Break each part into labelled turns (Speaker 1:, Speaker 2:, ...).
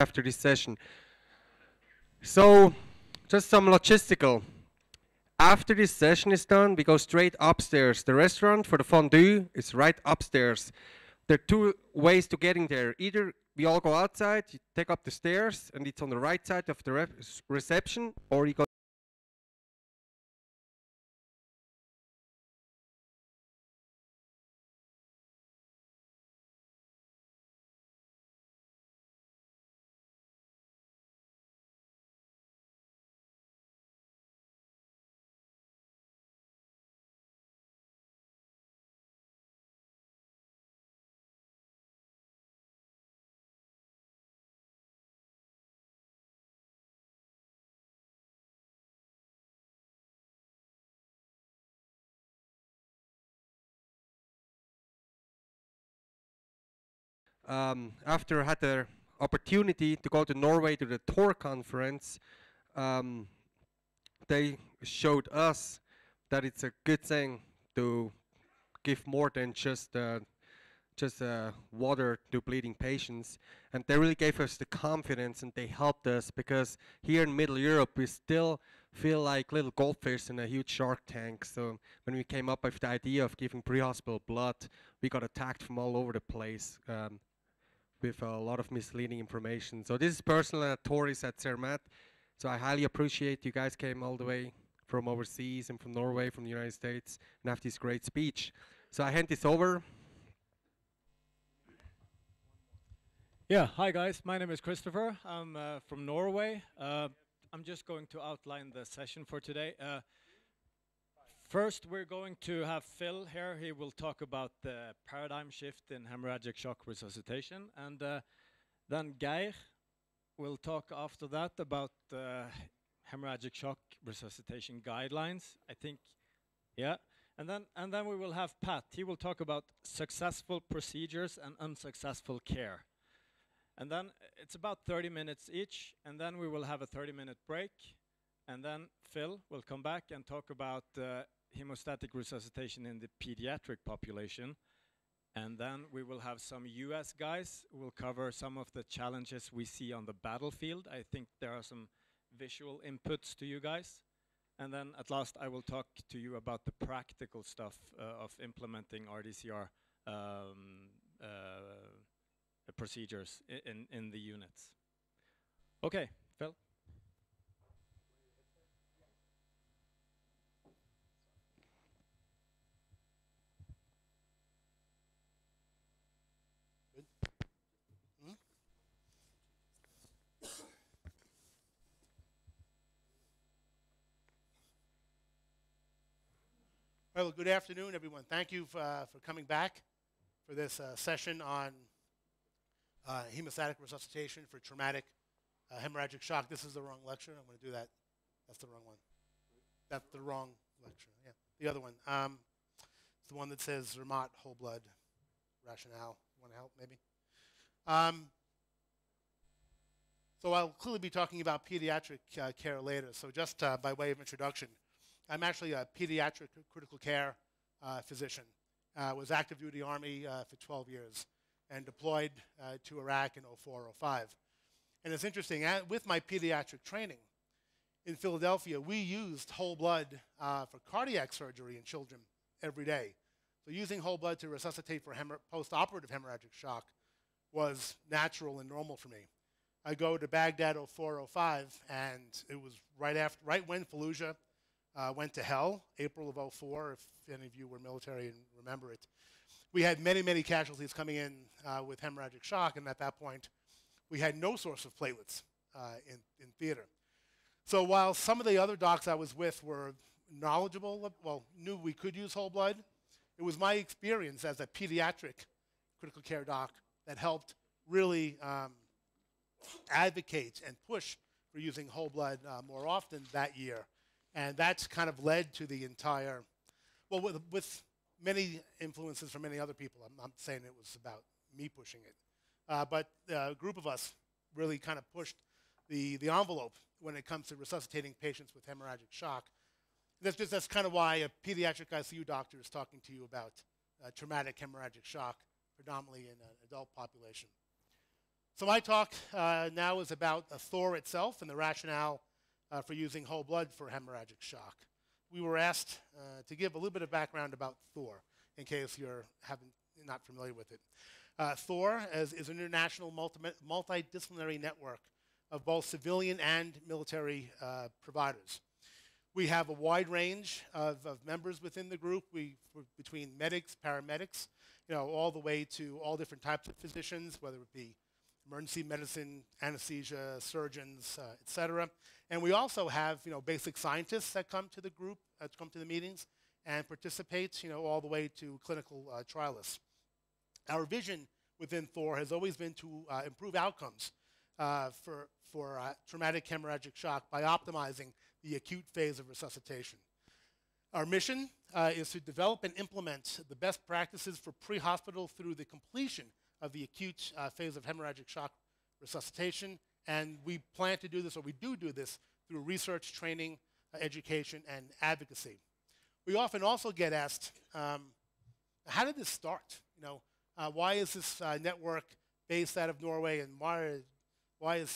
Speaker 1: after this session. So, just some logistical. After this session is done, we go straight upstairs. The restaurant for the fondue is right upstairs. There are two ways to getting there. Either we all go outside, you take up the stairs, and it's on the right side of the re reception, or you go um, after I had the opportunity to go to Norway to the Thor conference, um, they showed us that it's a good thing to give more than just uh, just uh, water to bleeding patients, and they really gave us the confidence and they helped us because here in Middle Europe we still feel like little goldfish in a huge shark tank. So when we came up with the idea of giving pre-hospital blood, we got attacked from all over the place. Um, with a lot of misleading information. So this is personal at Tories at Zermatt. So I highly appreciate you guys came all the way from overseas and from Norway, from the United States, and have this great speech. So I hand this over.
Speaker 2: Yeah, hi guys. My name is Christopher. I'm uh, from Norway. Uh, I'm just going to outline the session for today. Uh, First, we're going to have Phil here. He will talk about the paradigm shift in hemorrhagic shock resuscitation. And uh, then Geir will talk after that about uh, hemorrhagic shock resuscitation guidelines. I think, yeah. And then, and then we will have Pat. He will talk about successful procedures and unsuccessful care. And then it's about 30 minutes each, and then we will have a 30-minute break. And then Phil will come back and talk about uh, hemostatic resuscitation in the pediatric population. And then we will have some US guys who will cover some of the challenges we see on the battlefield. I think there are some visual inputs to you guys. And then at last I will talk to you about the practical stuff uh, of implementing RDCR um, uh, procedures in, in the units. Okay, Phil.
Speaker 3: Well, good afternoon, everyone. Thank you for, uh, for coming back for this uh, session on uh, hemostatic resuscitation for traumatic uh, hemorrhagic shock. This is the wrong lecture. I'm going to do that. That's the wrong one. That's the wrong lecture. Yeah, the other one. Um, it's the one that says Zermatt whole blood rationale. You Want to help, maybe? Um, so I'll clearly be talking about pediatric uh, care later. So just uh, by way of introduction. I'm actually a pediatric critical care uh, physician. Uh, was active duty Army uh, for 12 years and deployed uh, to Iraq in 04, 05. And it's interesting, with my pediatric training in Philadelphia, we used whole blood uh, for cardiac surgery in children every day. So using whole blood to resuscitate for post-operative hemorrhagic shock was natural and normal for me. I go to Baghdad 04, 05, and it was right after, right when Fallujah uh, went to hell, April of 04, if any of you were military and remember it. We had many, many casualties coming in uh, with hemorrhagic shock, and at that point, we had no source of platelets uh, in, in theater. So while some of the other docs I was with were knowledgeable, well, knew we could use whole blood, it was my experience as a pediatric critical care doc that helped really um, advocate and push for using whole blood uh, more often that year. And that's kind of led to the entire, well, with, with many influences from many other people. I'm not saying it was about me pushing it. Uh, but a group of us really kind of pushed the, the envelope when it comes to resuscitating patients with hemorrhagic shock. That's just that's kind of why a pediatric ICU doctor is talking to you about uh, traumatic hemorrhagic shock, predominantly in an adult population. So my talk uh, now is about uh, Thor itself and the rationale uh, for using whole blood for hemorrhagic shock. We were asked uh, to give a little bit of background about Thor, in case you're not familiar with it. Uh, Thor is, is, an international multi multidisciplinary network of both civilian and military uh, providers. We have a wide range of, of members within the group, we, between medics, paramedics, you know, all the way to all different types of physicians, whether it be emergency medicine, anesthesia, surgeons, uh, et cetera. And we also have, you know, basic scientists that come to the group, uh, come to the meetings and participate, you know, all the way to clinical uh, trialists. Our vision within Thor has always been to uh, improve outcomes uh, for, for uh, traumatic hemorrhagic shock by optimizing the acute phase of resuscitation. Our mission uh, is to develop and implement the best practices for pre-hospital through the completion of the acute uh, phase of hemorrhagic shock resuscitation. And we plan to do this, or we do do this, through research, training, uh, education, and advocacy. We often also get asked, um, how did this start? You know, uh, why is this uh, network based out of Norway, and why, why is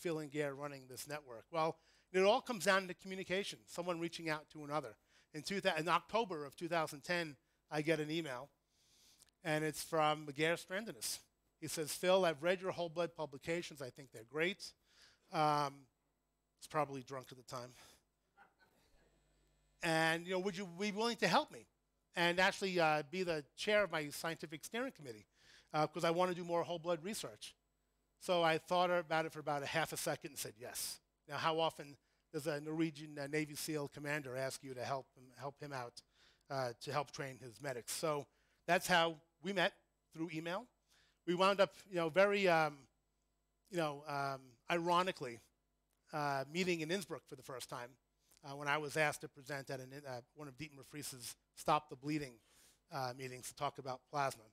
Speaker 3: Phil and Geir running this network? Well, it all comes down to communication, someone reaching out to another. In, in October of 2010, I get an email, and it's from Geir Strandenes. He says, Phil, I've read your whole blood publications. I think they're great. Um, he's probably drunk at the time. and, you know, would you be willing to help me and actually uh, be the chair of my scientific steering committee? Because uh, I want to do more whole blood research. So I thought about it for about a half a second and said yes. Now, how often does a Norwegian uh, Navy SEAL commander ask you to help him, help him out uh, to help train his medics? So that's how we met through email. We wound up, you know, very, um, you know, um, ironically, uh, meeting in Innsbruck for the first time uh, when I was asked to present at an, uh, one of Dietmar Fries's Stop the Bleeding uh, meetings to talk about plasma.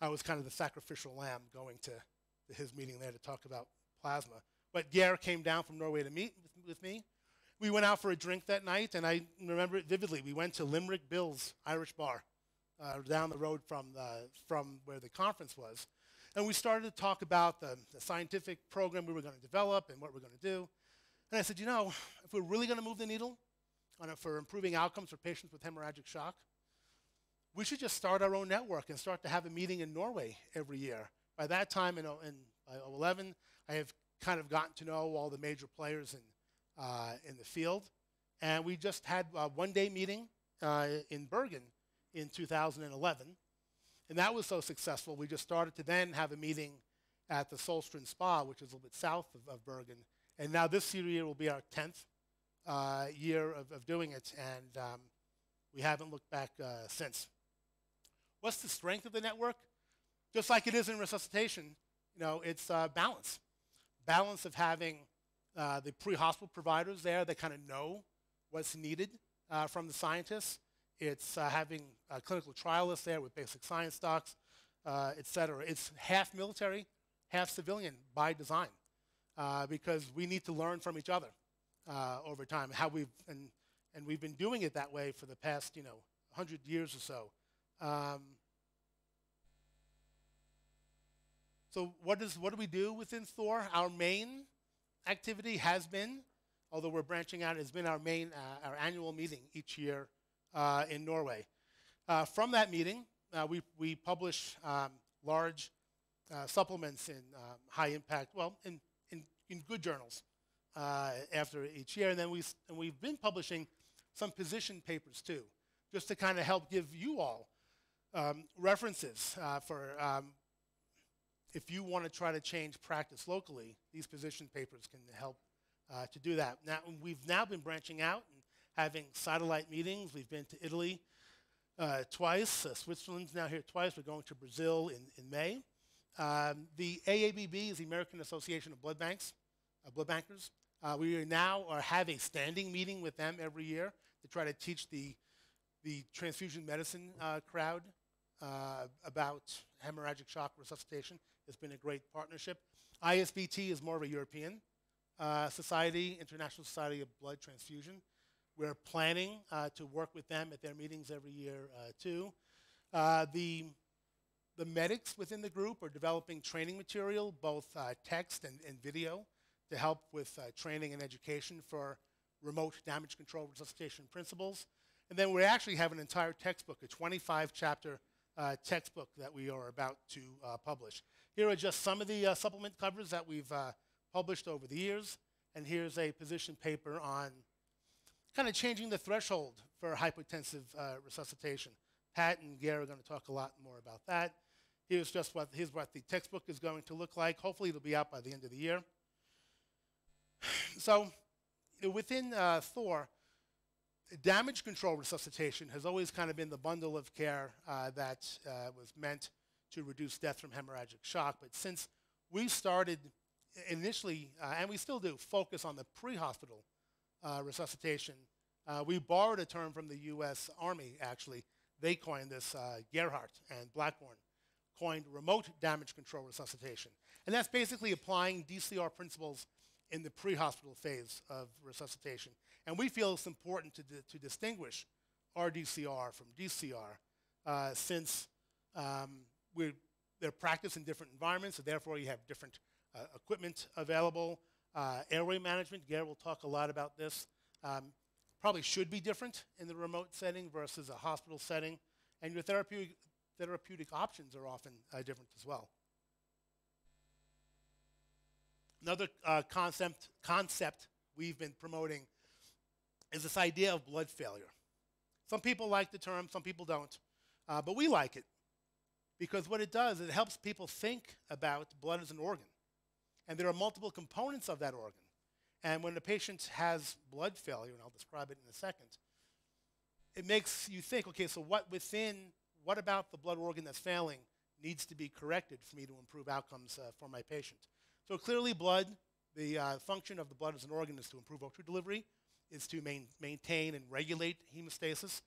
Speaker 3: I was kind of the sacrificial lamb going to, to his meeting there to talk about plasma. But Geir came down from Norway to meet with, with, me. We went out for a drink that night, and I remember it vividly. We went to Limerick Bill's Irish Bar uh, down the road from, the, from where the conference was. And we started to talk about the, the scientific program we were going to develop and what we're going to do. And I said, you know, if we're really going to move the needle on for improving outcomes for patients with hemorrhagic shock, we should just start our own network and start to have a meeting in Norway every year. By that time, in, in 11, I have kind of gotten to know all the major players in, uh, in the field. And we just had a one day meeting uh, in Bergen in 2011. And that was so successful, we just started to then have a meeting at the Solstrand Spa, which is a little bit south of, of Bergen. And now this year will be our 10th uh, year of, of, doing it, and um, we haven't looked back uh, since. What's the strength of the network? Just like it is in resuscitation, you know, it's uh, balance balance of having uh, the pre-hospital providers there that kind of know what's needed uh, from the scientists. It's uh, having clinical trialists there with basic science docs, uh, et cetera. It's half military, half civilian by design uh, because we need to learn from each other uh, over time. How we've and, and we've been doing it that way for the past you know 100 years or so. Um, So what, is, what do we do within Thor? Our main activity has been, although we're branching out, has been our main, uh, our annual meeting each year uh, in Norway. Uh, from that meeting, uh, we, we publish um, large uh, supplements in um, high impact, well, in, in, in good journals uh, after each year. And then we, and we've been publishing some position papers too, just to kind of help give you all um, references for um, if you want to try to change practice locally, these position papers can help uh, to do that. Now, we've now been branching out and having satellite meetings. We've been to Italy uh, twice. Uh, Switzerland's now here twice. We're going to Brazil in, in May. Um, the AABB is the American Association of Blood Banks, uh, Blood Bankers. Uh, we now are, have a standing meeting with them every year to try to teach the, the transfusion medicine uh, crowd about hemorrhagic shock resuscitation. It's been a great partnership. ISBT is more of a European uh, society, International Society of Blood Transfusion. We're planning uh, to work with them at their meetings every year uh, too. Uh, the The medics within the group are developing training material, both uh, text and, and video, to help with uh, training and education for remote damage control resuscitation principles. And then we actually have an entire textbook, a 25 chapter uh, textbook that we are about to publish. Here are just some of the supplement covers that we've published over the years. And here's a position paper on kind of changing the threshold for hypotensive uh, resuscitation. Pat and Gary are going to talk a lot more about that. Here's just what, here's what the textbook is going to look like. Hopefully, it'll be out by the end of the year. So, within uh, Thor, damage control resuscitation has always kind of been the bundle of care uh, that uh, was meant to reduce death from hemorrhagic shock. But since we started initially, uh, and we still do, focus on the pre-hospital uh, resuscitation, uh, we borrowed a term from the U.S. Army, actually. They coined this, uh, Gerhardt and Blackbourne coined remote damage control resuscitation. And that's basically applying DCR principles in the pre-hospital phase of resuscitation. And we feel it's important to, to distinguish RDCR from DCR uh, since um, they're practiced in different environments, so therefore you have different uh, equipment available. Uh, airway management, Gary will talk a lot about this, um, probably should be different in the remote setting versus a hospital setting. And your therapeutic, therapeutic options are often uh, different as well. Another uh, concept, concept we've been promoting is this idea of blood failure. Some people like the term, some people don't, uh, but we like it because what it does, it helps people think about blood as an organ. And there are multiple components of that organ. And when the patient has blood failure, and I'll describe it in a second, it makes you think, okay, so what within, what about the blood organ that's failing needs to be corrected for me to improve outcomes uh, for my patient? So clearly blood, the uh, function of the blood as an organ is to improve O2 delivery, is to main, maintain and regulate hemostasis.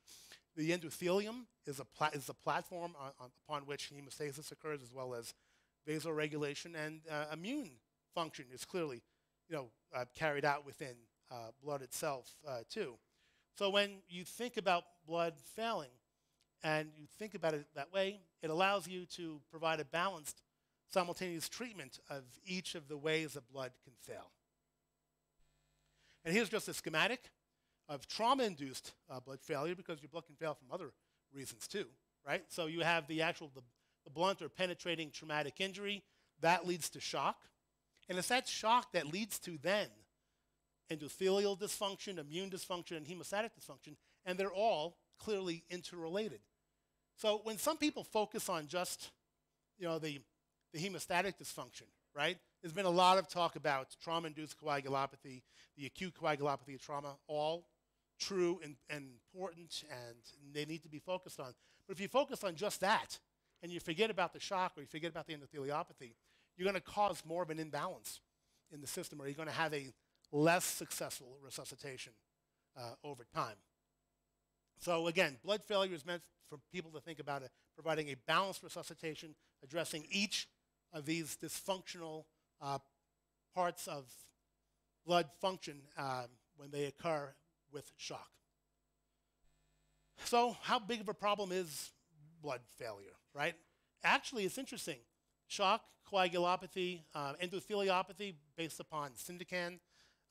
Speaker 3: The endothelium is a, pla- is a platform on, on, upon which hemostasis occurs as well as vasoregulation and uh, immune function is clearly you know, uh, carried out within uh, blood itself uh, too. So when you think about blood failing and you think about it that way, it allows you to provide a balanced simultaneous treatment of each of the ways that blood can fail. And here's just a schematic of trauma-induced uh, blood failure because your blood can fail from other reasons too, right? So you have the actual, the, the blunt or penetrating traumatic injury. That leads to shock. And it's that shock that leads to then endothelial dysfunction, immune dysfunction, and hemostatic dysfunction, and they're all clearly interrelated. So when some people focus on just, you know, the, the hemostatic dysfunction, right? There's been a lot of talk about trauma-induced coagulopathy, the acute coagulopathy of trauma, all true and, and important, and they need to be focused on. But if you focus on just that, and you forget about the shock or you forget about the endotheliopathy, you're going to cause more of an imbalance in the system, or you're going to have a less successful resuscitation uh, over time. So again, blood failure is meant for people to think about it, providing a balanced resuscitation, addressing each of these dysfunctional uh, parts of blood function um, when they occur with shock. So how big of a problem is blood failure, right? Actually, it's interesting. Shock, coagulopathy, uh, endotheliopathy based upon syndecan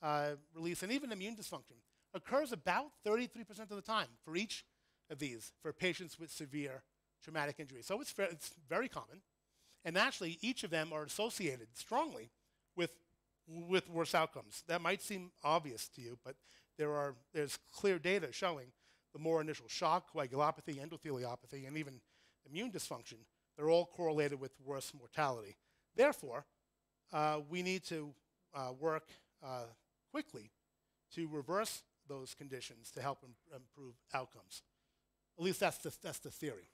Speaker 3: uh, release, and even immune dysfunction occurs about 33% of the time for each of these for patients with severe traumatic injury. So it's, it's very common. And actually, each of them are associated strongly with, with worse outcomes. That might seem obvious to you, but there are, there's clear data showing the more initial shock, coagulopathy, endotheliopathy, and even immune dysfunction, they're all correlated with worse mortality. Therefore, uh, we need to uh, work uh, quickly to reverse those conditions to help Im improve outcomes. At least that's the, that's the theory.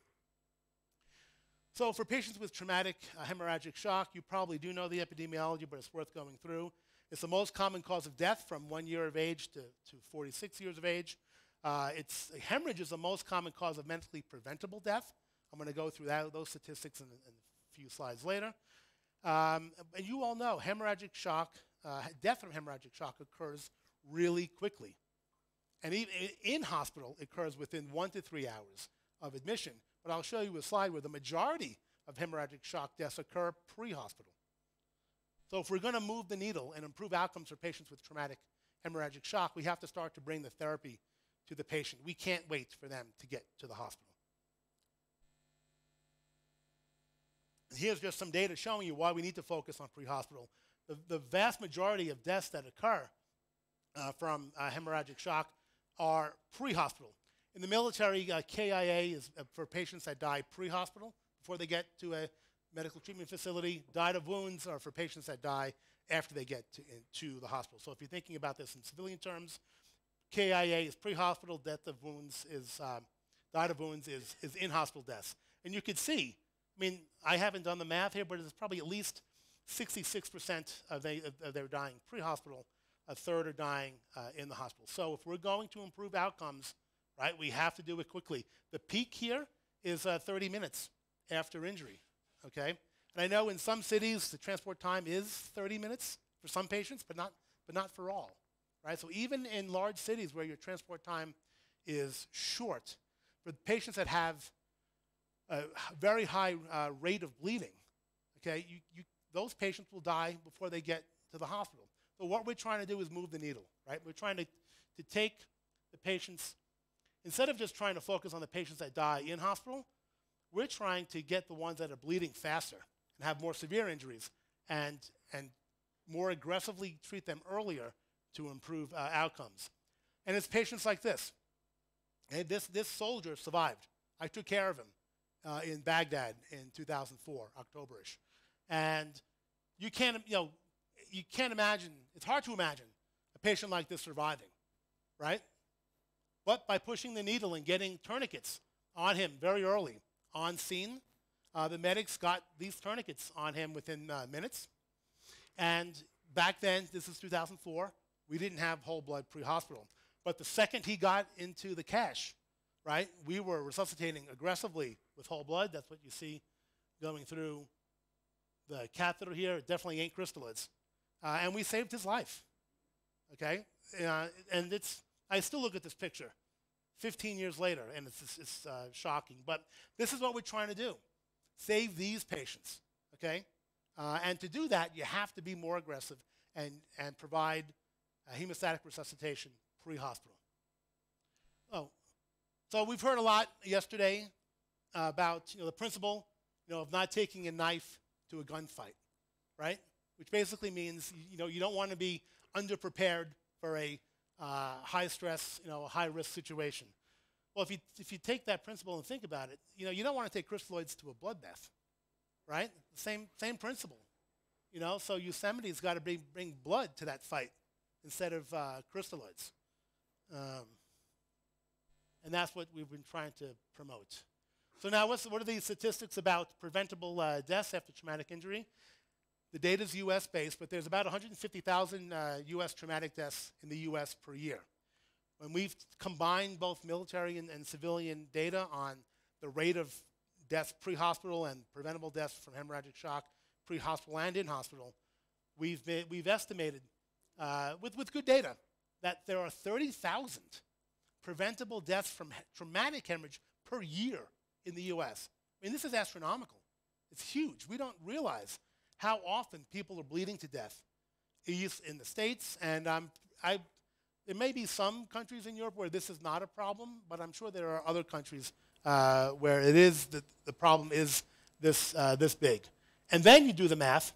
Speaker 3: So for patients with traumatic uh, hemorrhagic shock, you probably do know the epidemiology, but it's worth going through. It's the most common cause of death from one year of age to, to 46 years of age. Uh, it's, hemorrhage is the most common cause of mentally preventable death. I'm going to go through that, those statistics in, in, a few slides later. Um, and you all know hemorrhagic shock, uh, death from hemorrhagic shock occurs really quickly. And even in hospital, it occurs within one to three hours of admission. But I'll show you a slide where the majority of hemorrhagic shock deaths occur pre-hospital. So if we're going to move the needle and improve outcomes for patients with traumatic hemorrhagic shock, we have to start to bring the therapy to the patient. We can't wait for them to get to the hospital. Here's just some data showing you why we need to focus on pre-hospital. The, the vast majority of deaths that occur uh, from uh, hemorrhagic shock are pre-hospital. In the military, uh, KIA is uh, for patients that die pre-hospital before they get to a medical treatment facility. Died of wounds are for patients that die after they get to, to the hospital. So if you're thinking about this in civilian terms, KIA is pre-hospital, death of wounds is, um, died of wounds is, is in-hospital deaths. And you could see, I mean, I haven't done the math here, but it's probably at least 66% of, they, of their dying pre-hospital, a third are dying uh, in the hospital. So if we're going to improve outcomes, right, we have to do it quickly. The peak here is uh, 30 minutes after injury, okay? And I know in some cities the transport time is 30 minutes for some patients, but not, but not for all, right? So even in large cities where your transport time is short, for patients that have a very high uh, rate of bleeding, okay, you, you, those patients will die before they get to the hospital. So what we're trying to do is move the needle, right? We're trying to, to take the patients, instead of just trying to focus on the patients that die in hospital, we're trying to get the ones that are bleeding faster and have more severe injuries and, and more aggressively treat them earlier to improve uh, outcomes. And it's patients like this. And this, this soldier survived. I took care of him uh, in Baghdad in 2004, Octoberish. And you can't, you know, you can't imagine, it's hard to imagine a patient like this surviving, right? But by pushing the needle and getting tourniquets on him very early, on scene, uh, the medics got these tourniquets on him within uh, minutes. And back then, this is 2004, we didn't have whole blood pre-hospital. But the second he got into the CSH, right, we were resuscitating aggressively with whole blood. That's what you see going through the catheter here. It definitely ain't crystalloids. Uh, and we saved his life. Okay? Uh, and it's, I still look at this picture 15 years later, and it's, it's uh, shocking. But this is what we're trying to do save these patients. Okay? Uh, and to do that, you have to be more aggressive and, and provide hemostatic resuscitation pre hospital. Oh, so we've heard a lot yesterday about you know, the principle you know, of not taking a knife to a gunfight, right? Which basically means you know you don't want to be underprepared for a uh, high stress, you know, high risk situation. Well, if you if you take that principle and think about it, you know, you don't want to take crystalloids to a bloodbath, right? Same same principle, you know. So Yosemite's got to bring bring blood to that fight instead of uh, crystalloids, um, and that's what we've been trying to promote. So now, what are these statistics about preventable uh, deaths after traumatic injury? The data is U.S. based, but there's about 150,000 uh, U.S. traumatic deaths in the U.S. per year. When we've combined both military and, and civilian data on the rate of deaths pre-hospital and preventable deaths from hemorrhagic shock pre-hospital and in hospital, we've, made, we've estimated uh, with, with good data that there are 30,000 preventable deaths from traumatic hemorrhage per year in the US. I mean, this is astronomical. It's huge. We don't realize how often people are bleeding to death in the States. And I, there may be some countries in Europe where this is not a problem, but I'm sure there are other countries uh, where it is, the, the problem is this, uh, this big. And then you do the math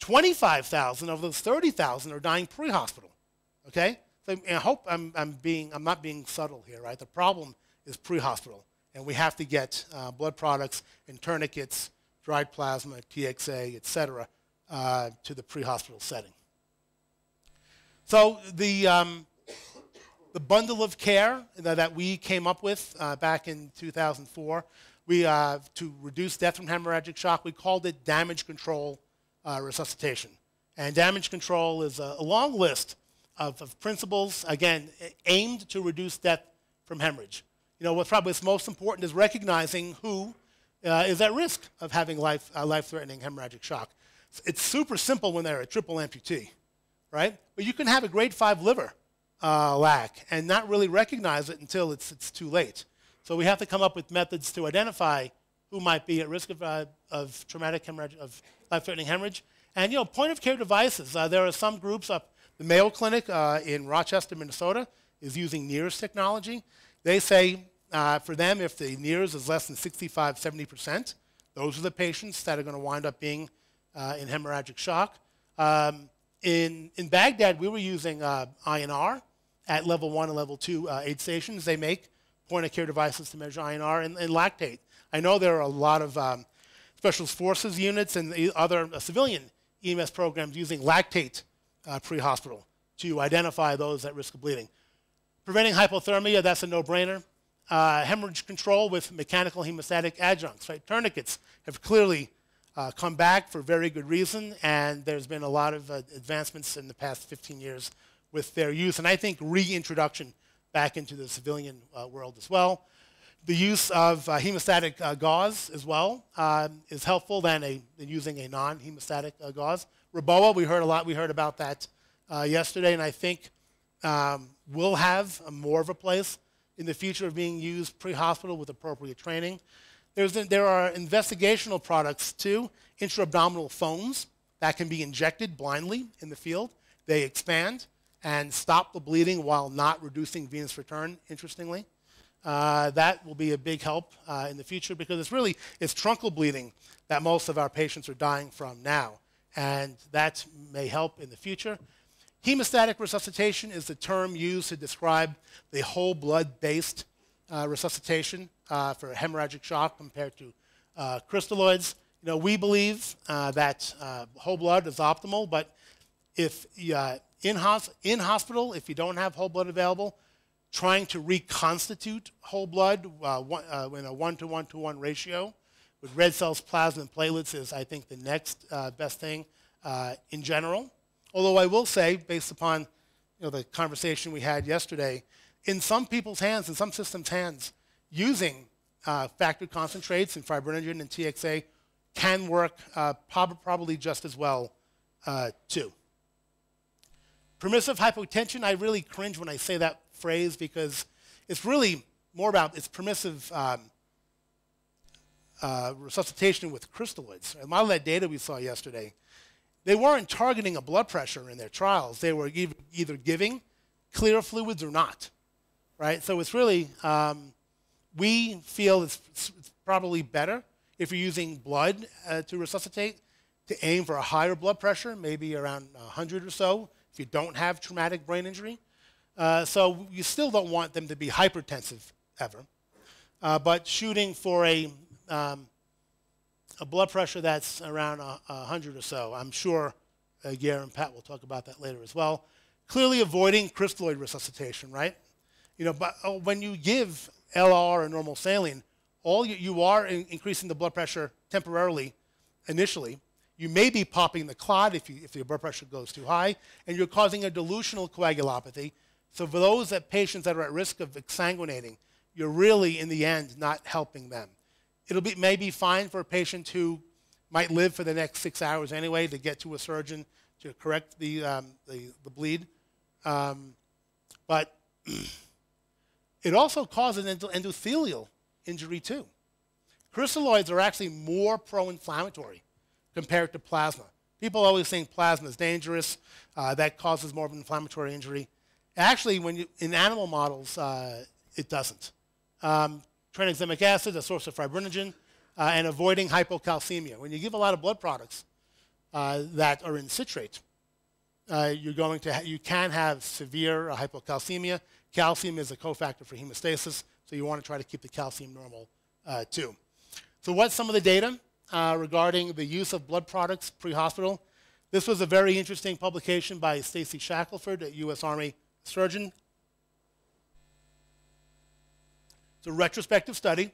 Speaker 3: 25,000 of those 30,000 are dying pre hospital. Okay? So I hope I'm, I'm, being, I'm not being subtle here, right? The problem is pre hospital and we have to get uh, blood products and tourniquets, dried plasma, TXA, et cetera, uh, to the pre-hospital setting. So the, um, the bundle of care that, we came up with uh, back in 2004, we, uh, to reduce death from hemorrhagic shock, we called it damage control uh, resuscitation. And damage control is a, a long list of, of principles, again, aimed to reduce death from hemorrhage you know, what's probably most important is recognizing who uh, is at risk of having life, uh, life-threatening hemorrhagic shock. It's super simple when they're a triple amputee, right? But you can have a grade 5 liver uh, lac and not really recognize it until it's, it's too late. So we have to come up with methods to identify who might be at risk of, uh, of traumatic hemorrhage, of life-threatening hemorrhage. And you know, point-of-care devices. Uh, there are some groups up. The Mayo Clinic uh, in Rochester, Minnesota, is using NIRS technology. They say uh, for them, if the NIRS is less than 65, 70 percent, those are the patients that are going to wind up being uh, in hemorrhagic shock. Um, in, in Baghdad, we were using uh, INR at level one and level two uh, aid stations. They make point of care devices to measure INR and, and lactate. I know there are a lot of um, special forces units and other uh, civilian EMS programs using lactate uh, pre hospital to identify those at risk of bleeding. Preventing hypothermia, that's a no brainer. Uh, hemorrhage control with mechanical hemostatic adjuncts, right? Tourniquets have clearly uh, come back for very good reason, and there's been a lot of uh, advancements in the past 15 years with their use, and I think reintroduction back into the civilian uh, world as well. The use of uh, hemostatic uh, gauze as well um, is helpful than, a, than using a non-hemostatic gauze. Reboa, we heard a lot. We heard about that yesterday, and I think um, will have more of a place in the future of being used pre-hospital with appropriate training. There's, there are investigational products too, intra-abdominal foams that can be injected blindly in the field. They expand and stop the bleeding while not reducing venous return, interestingly. Uh, that will be a big help uh, in the future because it's really it's truncal bleeding that most of our patients are dying from now, and that may help in the future. Hemostatic resuscitation is the term used to describe the whole blood-based uh, resuscitation uh, for hemorrhagic shock compared to uh, crystalloids. You know, we believe uh, that uh, whole blood is optimal, but if in, hos- in hospital, if you don't have whole blood available, trying to reconstitute whole blood one, in a one-to-one-to-one ratio with red cells, plasma, and platelets is, I think, the next best thing in general. Although I will say, based upon you know, the conversation we had yesterday, in some people's hands, in some systems' hands, using uh, factored concentrates and fibrinogen and TXA can work uh, prob probably just as well uh, too. Permissive hypotension, I really cringe when I say that phrase because it's really more about it's permissive um, uh, resuscitation with crystalloids. A lot of that data we saw yesterday, they weren't targeting a blood pressure in their trials. They were either giving clear fluids or not right? So it's really, um, we feel it's, it's, probably better if you're using blood uh, to resuscitate to aim for a higher blood pressure, maybe around 100 or so, if you don't have traumatic brain injury. Uh, so you still don't want them to be hypertensive ever. Uh, but shooting for a, um, a blood pressure that's around 100 or so, I'm sure uh, Geir and Pat will talk about that later as well. Clearly avoiding crystalloid resuscitation, right? You know, but uh, when you give LR or normal saline, all you, you are in, increasing the blood pressure temporarily, initially. You may be popping the clot if, you, if your blood pressure goes too high, and you're causing a dilutional coagulopathy. So for those that patients that are at risk of exsanguinating, you're really, in the end, not helping them. It'll be maybe fine for a patient who might live for the next six hours anyway to get to a surgeon to correct the, um, the, the, bleed. Um, but It also causes endothelial injury too. Crystalloids are actually more pro-inflammatory compared to plasma. People always think plasma is dangerous. Uh, that causes more of an inflammatory injury. Actually, when you, in animal models, uh, it doesn't. Um, tranexamic acid, a source of fibrinogen, uh, and avoiding hypocalcemia. When you give a lot of blood products uh, that are in citrate, uh, you're going to you can have severe hypocalcemia Calcium is a cofactor for hemostasis, so you want to try to keep the calcium normal uh, too. So what's some of the data uh, regarding the use of blood products pre-hospital? This was a very interesting publication by Stacy Shackelford, a U.S. Army surgeon. It's a retrospective study,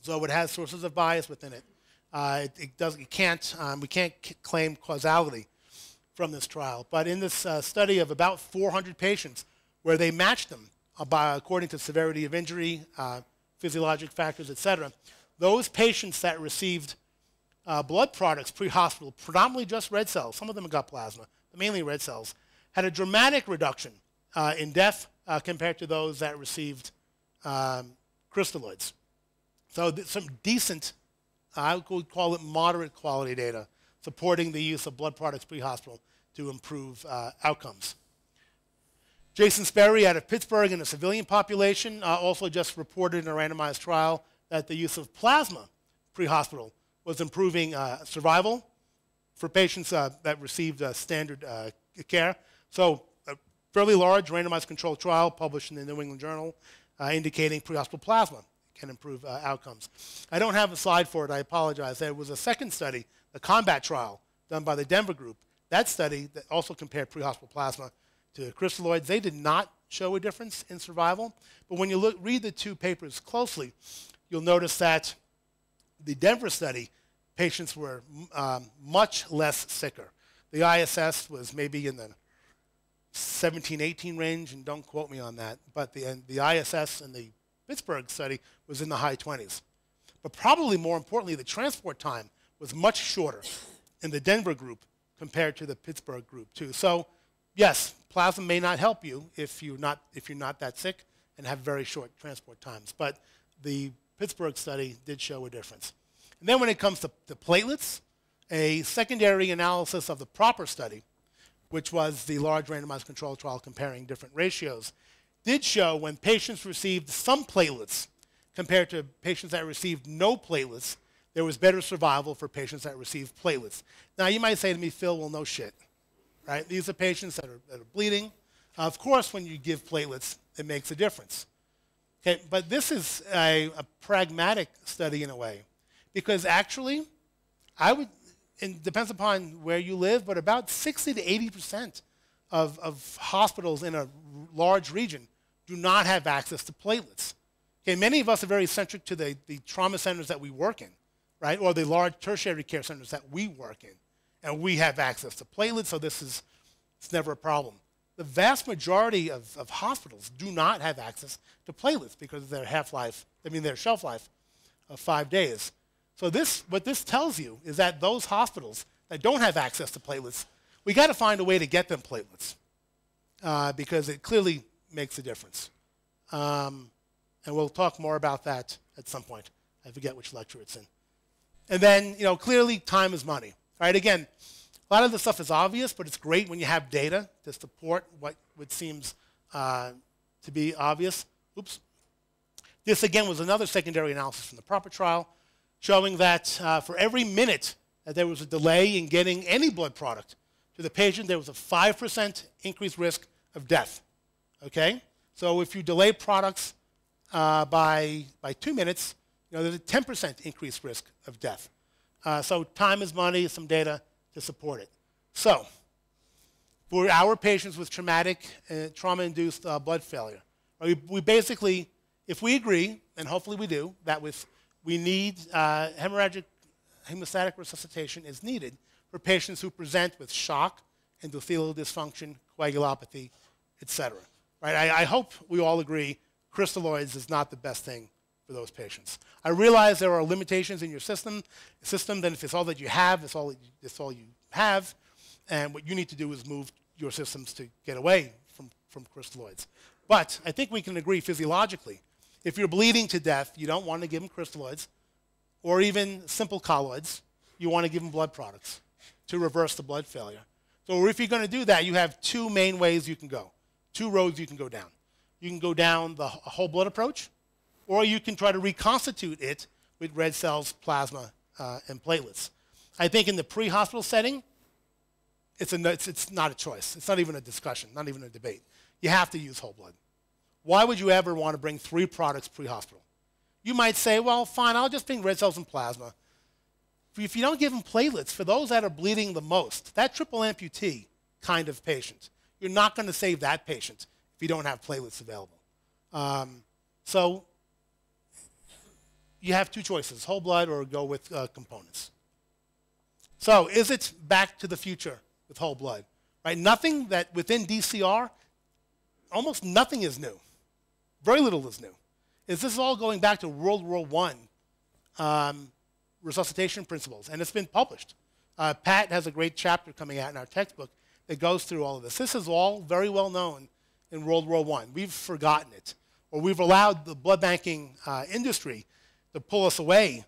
Speaker 3: so it has sources of bias within it. Uh, it, it, does, it can't, um, we can't claim causality from this trial. But in this uh, study of about 400 patients, where they matched them by, according to severity of injury, uh, physiologic factors, etc. Those patients that received uh, blood products pre-hospital, predominantly just red cells, some of them got plasma, but mainly red cells, had a dramatic reduction uh, in death uh, compared to those that received um, crystalloids. So some decent I would call it moderate quality data, supporting the use of blood products pre-hospital to improve uh, outcomes. Jason Sperry out of Pittsburgh in a civilian population uh, also just reported in a randomized trial that the use of plasma pre-hospital was improving uh, survival for patients uh, that received uh, standard uh, care. So a fairly large randomized controlled trial published in the New England Journal uh, indicating pre-hospital plasma can improve outcomes. I don't have a slide for it, I apologize. There was a second study, the combat trial done by the Denver group. That study that also compared pre-hospital plasma to crystalloids. They did not show a difference in survival. But when you look, read the two papers closely, you'll notice that the Denver study, patients were um, much less sicker. The ISS was maybe in the 17, 18 range, and don't quote me on that, but the, the ISS and the Pittsburgh study was in the high 20s. But probably more importantly, the transport time was much shorter in the Denver group compared to the Pittsburgh group, too. So yes, plasma may not help you if you're not, if you're not that sick and have very short transport times. But the Pittsburgh study did show a difference. And then when it comes to, to platelets, a secondary analysis of the PROPPR study, which was the large randomized control trial comparing different ratios, did show when patients received some platelets compared to patients that received no platelets, there was better survival for patients that received platelets. Now, you might say to me, Phil, well, no shit right? These are patients that are, that are bleeding. Of course, when you give platelets, it makes a difference. Okay, but this is a, a pragmatic study in a way, because actually, I would, it depends upon where you live, but about 60 to 80 percent of, of hospitals in a large region do not have access to platelets. Okay, many of us are very centric to the, the trauma centers that we work in, right, or the large tertiary care centers that we work in and we have access to platelets, so this is it's never a problem. The vast majority of, of hospitals do not have access to platelets because of their half-life, I mean their shelf life of five days. So this, what this tells you is that those hospitals that don't have access to platelets, we got to find a way to get them platelets uh, because it clearly makes a difference. Um, and we'll talk more about that at some point. I forget which lecture it's in. And then, you know, clearly time is money. Right? Again, a lot of the stuff is obvious, but it's great when you have data to support what, what seems uh, to be obvious. Oops. This, again, was another secondary analysis from the PROPPR trial, showing that uh, for every minute that there was a delay in getting any blood product to the patient, there was a 5% increased risk of death. Okay? So if you delay products uh, by, by two minutes, you know, there's a 10% increased risk of death. Uh, so time is money, some data to support it. So for our patients with traumatic, uh, trauma-induced uh, blood failure, we, we, basically, if we agree, and hopefully we do, that with we need uh, hemorrhagic hemostatic resuscitation is needed for patients who present with shock, endothelial dysfunction, coagulopathy, etc. Right? I, I hope we all agree crystalloids is not the best thing for those patients. I realize there are limitations in your system, system that if it's all that you have, it's all, it's all you have, and what you need to do is move your systems to get away from, from crystalloids. But I think we can agree physiologically, if you're bleeding to death, you don't want to give them crystalloids, or even simple colloids, you want to give them blood products to reverse the blood failure. So if you're going to do that, you have two main ways you can go, two roads you can go down. You can go down the whole blood approach, or you can try to reconstitute it with red cells, plasma, uh, and platelets. I think in the pre-hospital setting, it's, a, it's, it's not a choice. It's not even a discussion, not even a debate. You have to use whole blood. Why would you ever want to bring three products pre-hospital? You might say, well, fine, I'll just bring red cells and plasma. If you don't give them platelets, for those that are bleeding the most, that triple amputee kind of patient, you're not going to save that patient if you don't have platelets available. Um, so you have two choices, whole blood or go with uh, components. So is it back to the future with whole blood? Right? Nothing that within DCR, almost nothing is new. Very little is new. Is this all going back to World War I um, resuscitation principles? And it's been published. Uh, Pat has a great chapter coming out in our textbook that goes through all of this. This is all very well known in World War I. We've forgotten it, or we've allowed the blood banking uh, industry to pull us away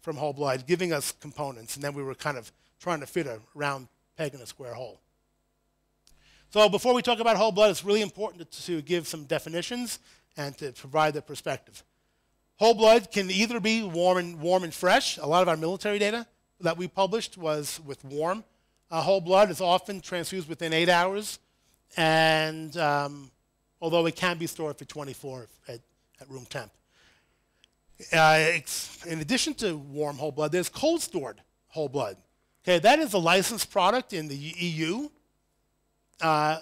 Speaker 3: from whole blood, giving us components, and then we were kind of trying to fit a round peg in a square hole. So before we talk about whole blood, it's really important to give some definitions and to provide the perspective. Whole blood can either be warm and, warm and fresh. A lot of our military data that we published was with warm. Uh, whole blood is often transfused within eight hours, and um, although it can be stored for 24 at, at room temp. Uh, in addition to warm whole blood, there's cold stored whole blood. Okay, that is a licensed product in the EU, uh,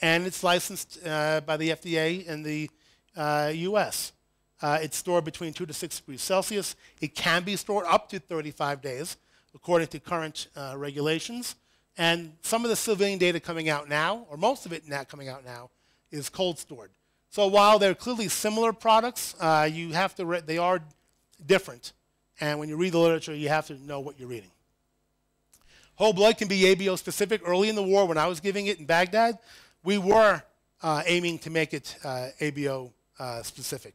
Speaker 3: and it's licensed uh, by the FDA in the US. Uh, uh, it's stored between 2 to 6 degrees Celsius. It can be stored up to 35 days, according to current uh, regulations. And some of the civilian data coming out now, or most of it now coming out now, is cold stored. So while they're clearly similar products, uh, you have to they are different. And when you read the literature, you have to know what you're reading. Whole blood can be ABO specific. Early in the war, when I was giving it in Baghdad, we were uh, aiming to make it uh, ABO uh, specific.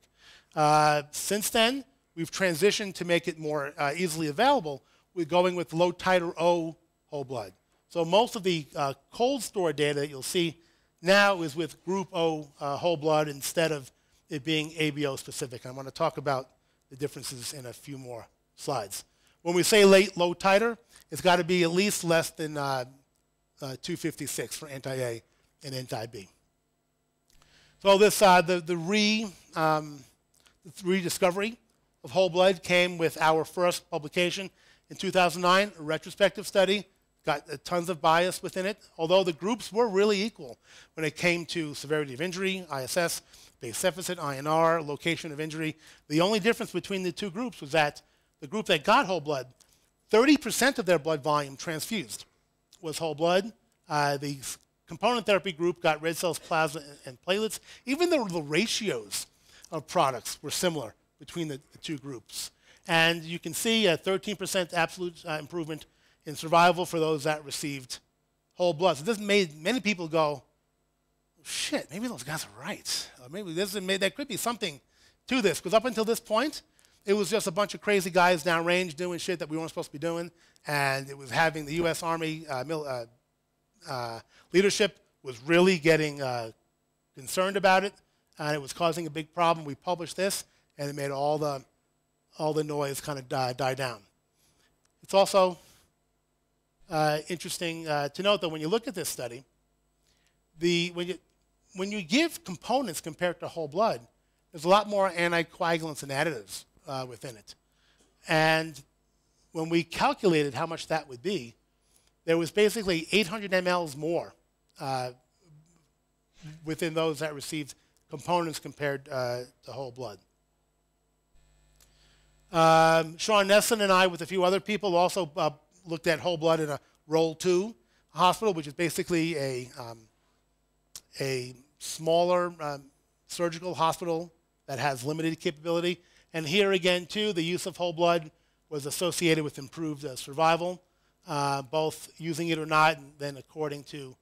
Speaker 3: Uh, since then, we've transitioned to make it more uh, easily available. We're going with low titer O whole blood. So most of the cold store data that you'll see now is with group O whole blood instead of it being ABO specific. I'm going to talk about the differences in a few more slides. When we say late low titer, it's got to be at least less than uh, uh, 256 for anti-A and anti-B. So this, uh, the, the, re, um, rediscovery of whole blood came with our first publication in 2009, a retrospective study, got uh, tons of bias within it, although the groups were really equal when it came to severity of injury, ISS, base deficit, INR, location of injury. The only difference between the two groups was that the group that got whole blood 30% of their blood volume transfused was whole blood. Uh, the component therapy group got red cells, plasma, and platelets. Even the, the ratios of products were similar between the, the two groups. And you can see a 13% absolute uh, improvement in survival for those that received whole blood. So this made many people go, shit, maybe those guys are right. Or maybe this made, there could be something to this. Because up until this point, it was just a bunch of crazy guys downrange doing shit that we weren't supposed to be doing. And it was having the U.S. Army uh, mil- uh, uh, leadership was really getting uh, concerned about it, and it was causing a big problem. We published this, and it made all the, all the noise kind of die, die down. It's also uh, interesting uh, to note that when you look at this study, the, when, you, when you give components compared to whole blood, there's a lot more anticoagulants and additives uh, within it. And when we calculated how much that would be, there was basically 800 mLs more uh, within those that received components compared uh, to whole blood. Um, Shawn Nessen and I, with a few other people, also uh, looked at whole blood in a Role 2 hospital, which is basically a, um, a smaller um, surgical hospital that has limited capability. And here again, too, the use of whole blood was associated with improved uh, survival, uh, both using it or not, and then according to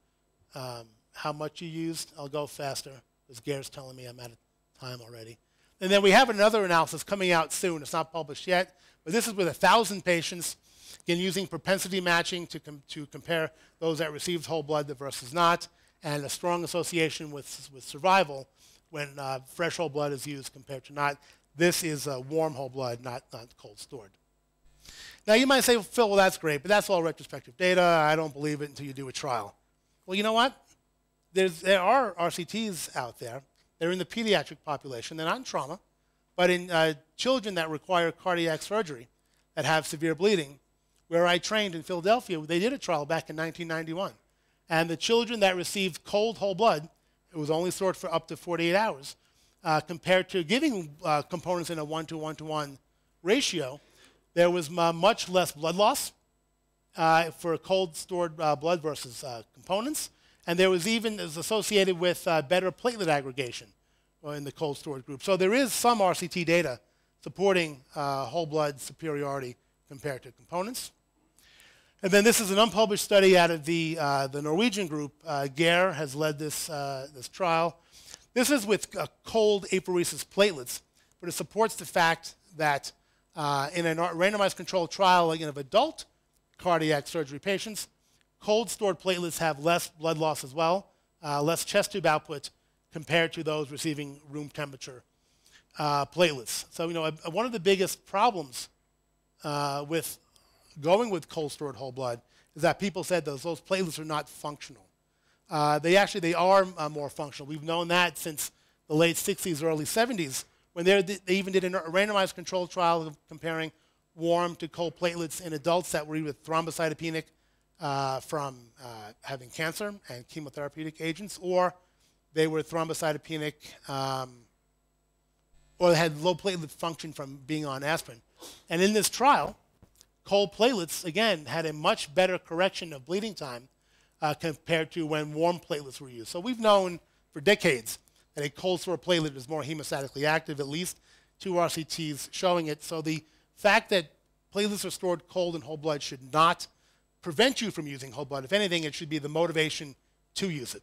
Speaker 3: um, how much you used. I'll go faster, because Gary's telling me I'm out of time already. And then we have another analysis coming out soon. It's not published yet, but this is with 1,000 patients, again, using propensity matching to, com to compare those that received whole blood versus not, and a strong association with, with survival when uh, fresh whole blood is used compared to not. This is a warm whole blood, not, not cold stored. Now you might say, Phil, well, that's great, but that's all retrospective data. I don't believe it until you do a trial. Well, you know what? There's, there are RCTs out there. They're in the pediatric population. They're not in trauma, but in uh, children that require cardiac surgery that have severe bleeding. Where I trained in Philadelphia, they did a trial back in 1991. And the children that received cold whole blood, it was only stored for up to 48 hours, uh, compared to giving uh, components in a one to one to one ratio, there was uh, much less blood loss uh, for cold stored uh, blood versus uh, components. And there was even was associated with better platelet aggregation in the cold stored group. So there is some RCT data supporting whole blood superiority compared to components. And then this is an unpublished study out of the, the Norwegian group. Uh, Geir has led this, this trial. This is with uh, cold apheresis platelets, but it supports the fact that uh, in a randomized controlled trial again, of adult cardiac surgery patients, cold stored platelets have less blood loss as well, uh, less chest tube output compared to those receiving room temperature uh, platelets. So, you know, a, one of the biggest problems uh, with going with cold stored whole blood is that people said those, those platelets are not functional. Uh, they actually they are uh, more functional. We've known that since the late 60s, early 70s, when they even did a randomized controlled trial of comparing warm to cold platelets in adults that were either thrombocytopenic uh, from uh, having cancer and chemotherapeutic agents, or they were thrombocytopenic um, or had low platelet function from being on aspirin. And in this trial, cold platelets, again, had a much better correction of bleeding time uh, compared to when warm platelets were used. So we've known for decades that a cold store platelet is more hemostatically active, at least two RCTs showing it. So the fact that platelets are stored cold in whole blood should not prevent you from using whole blood. If anything, it should be the motivation to use it.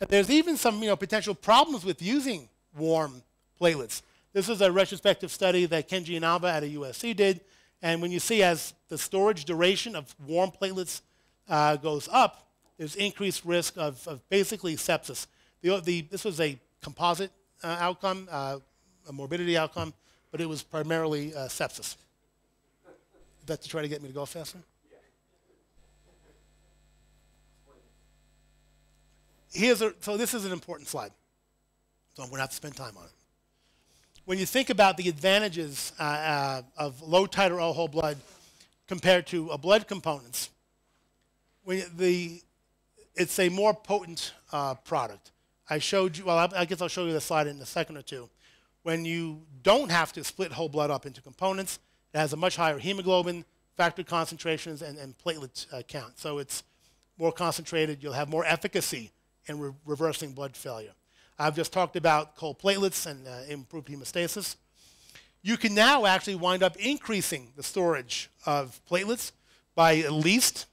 Speaker 3: And there's even some you know, potential problems with using warm platelets. This is a retrospective study that Kenji Inaba at a USC did. And when you see as the storage duration of warm platelets uh, goes up, there's increased risk of, of basically sepsis. The, the, this was a composite uh, outcome, uh, a morbidity outcome, but it was primarily uh, sepsis. Is that to try to get me to go faster? Here's a, so this is an important slide. So I'm going to have to spend time on it when you think about the advantages uh, uh, of low titer O whole blood compared to a blood components, the, it's a more potent uh, product. I showed you, well, I, guess I'll show you the slide in a second or two. When you don't have to split whole blood up into components, it has a much higher hemoglobin, factor concentrations, and, and platelet uh, count. So it's more concentrated. You'll have more efficacy in re reversing blood failure. I've just talked about cold platelets and uh, improved hemostasis. You can now actually wind up increasing the storage of platelets by at least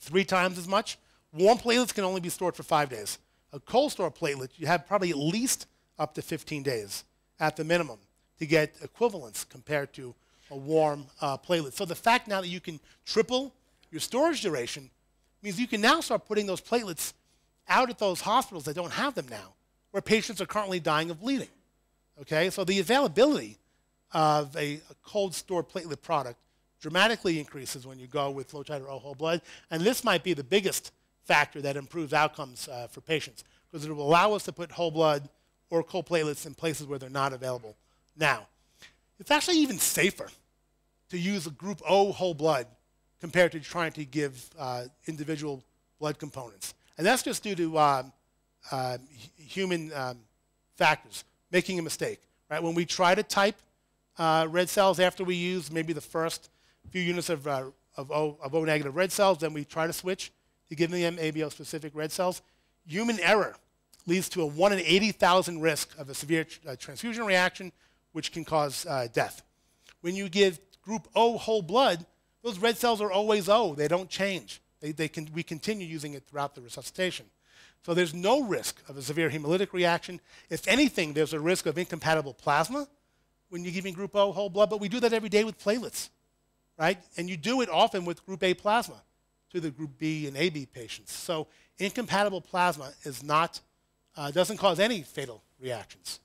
Speaker 3: three times as much. Warm platelets can only be stored for five days. A cold store platelet, you have probably at least up to 15 days at the minimum to get equivalence compared to a warm uh, platelet. So the fact now that you can triple your storage duration means you can now start putting those platelets out at those hospitals that don't have them now where patients are currently dying of bleeding. Okay, so the availability of a, a cold store platelet product dramatically increases when you go with low titer O whole blood, and this might be the biggest factor that improves outcomes uh, for patients because it will allow us to put whole blood or cold platelets in places where they're not available now. It's actually even safer to use a group O whole blood compared to trying to give uh, individual blood components. And that's just due to um, uh, human um, factors, making a mistake. Right? When we try to type uh, red cells after we use maybe the first few units of, uh, of, o, of O negative red cells, then we try to switch to give them ABO specific red cells. Human error leads to a 1 in 80,000 risk of a severe uh, transfusion reaction, which can cause uh, death. When you give group O whole blood, those red cells are always O. They don't change. They, they can, we continue using it throughout the resuscitation. So there's no risk of a severe hemolytic reaction. If anything, there's a risk of incompatible plasma when you're giving group O whole blood, but we do that every day with platelets, right? And you do it often with group A plasma to the group B and AB patients. So incompatible plasma is not, uh, doesn't cause any fatal reactions.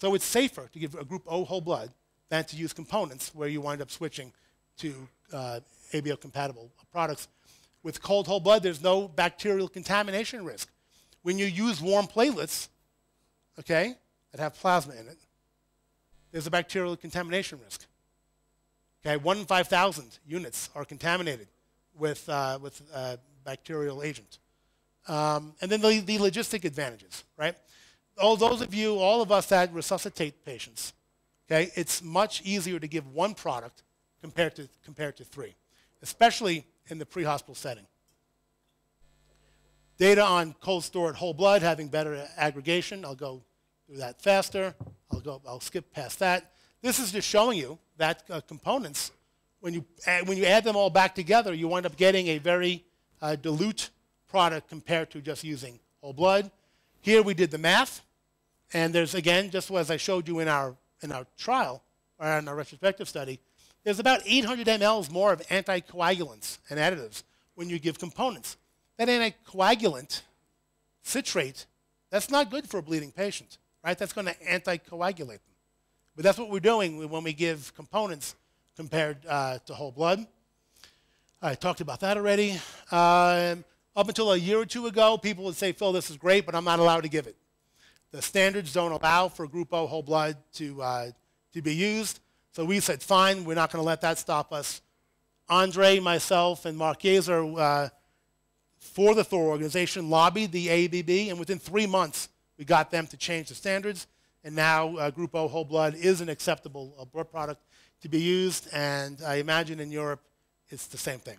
Speaker 3: So it's safer to give a group O whole blood than to use components where you wind up switching to uh, ABO compatible products. With cold whole blood, there's no bacterial contamination risk when you use warm platelets, okay, that have plasma in it, there's a bacterial contamination risk. Okay, one in 5,000 units are contaminated with, uh, with uh, bacterial agent. Um, and then the, the logistic advantages, right? All those of you, all of us that resuscitate patients, okay, it's much easier to give one product compared to, compared to three, especially in the pre-hospital setting. Data on cold stored whole blood having better aggregation. I'll go through that faster. I'll, go, I'll skip past that. This is just showing you that uh, components, when you, add, when you add them all back together, you wind up getting a very uh, dilute product compared to just using whole blood. Here we did the math, and there's, again, just as I showed you in our, in our trial, or in our retrospective study, there's about 800 mLs more of anticoagulants and additives when you give components. That anticoagulant, citrate, that's not good for a bleeding patient, right? That's going to anticoagulate them. But that's what we're doing when we give components compared uh, to whole blood. I talked about that already. Um, up until a year or two ago, people would say, Phil, this is great, but I'm not allowed to give it. The standards don't allow for Group O whole blood to, uh, to be used. So we said, fine, we're not going to let that stop us. Andre, myself, and Mark Yazer, uh, for the Thor organization, lobbied the AABB, and within three months, we got them to change the standards. And now uh, Group O whole blood is an acceptable uh, blood product to be used, and I imagine in Europe it's the same thing.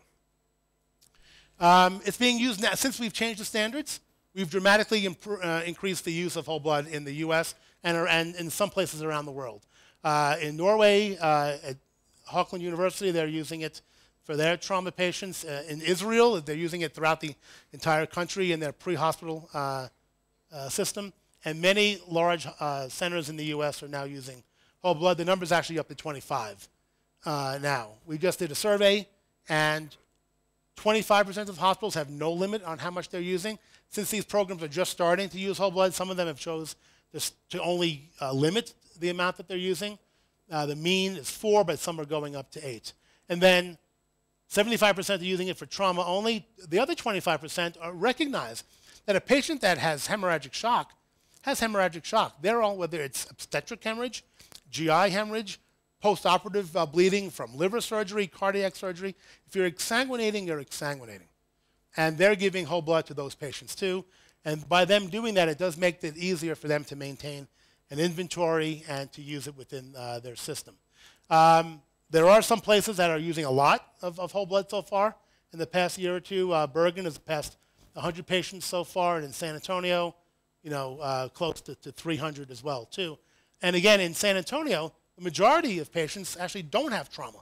Speaker 3: Um, it's being used now, since we've changed the standards, we've dramatically uh, increased the use of whole blood in the US and, and in some places around the world. Uh, in Norway, uh, at Haukeland University, they're using it for their trauma patients. Uh, in Israel, they're using it throughout the entire country in their pre-hospital uh, uh, system. And many large centers in the US are now using whole blood. The number's actually up to 25 now. We just did a survey, and 25% of hospitals have no limit on how much they're using. Since these programs are just starting to use whole blood, some of them have chose to only uh, limit the amount that they're using. Uh, the mean is four, but some are going up to eight. And then 75% are using it for trauma only. The other 25% recognize that a patient that has hemorrhagic shock has hemorrhagic shock. They're all, whether it's obstetric hemorrhage, GI hemorrhage, postoperative uh, bleeding from liver surgery, cardiac surgery. If you're exsanguinating, you're exsanguinating. And they're giving whole blood to those patients too. And by them doing that, it does make it easier for them to maintain an inventory and to use it within uh, their system. Um, there are some places that are using a lot of, of, whole blood so far. In the past year or two, uh, Bergen has passed 100 patients so far, and in San Antonio, you know, uh, close to, to 300 as well too. And again, in San Antonio, the majority of patients actually don't have trauma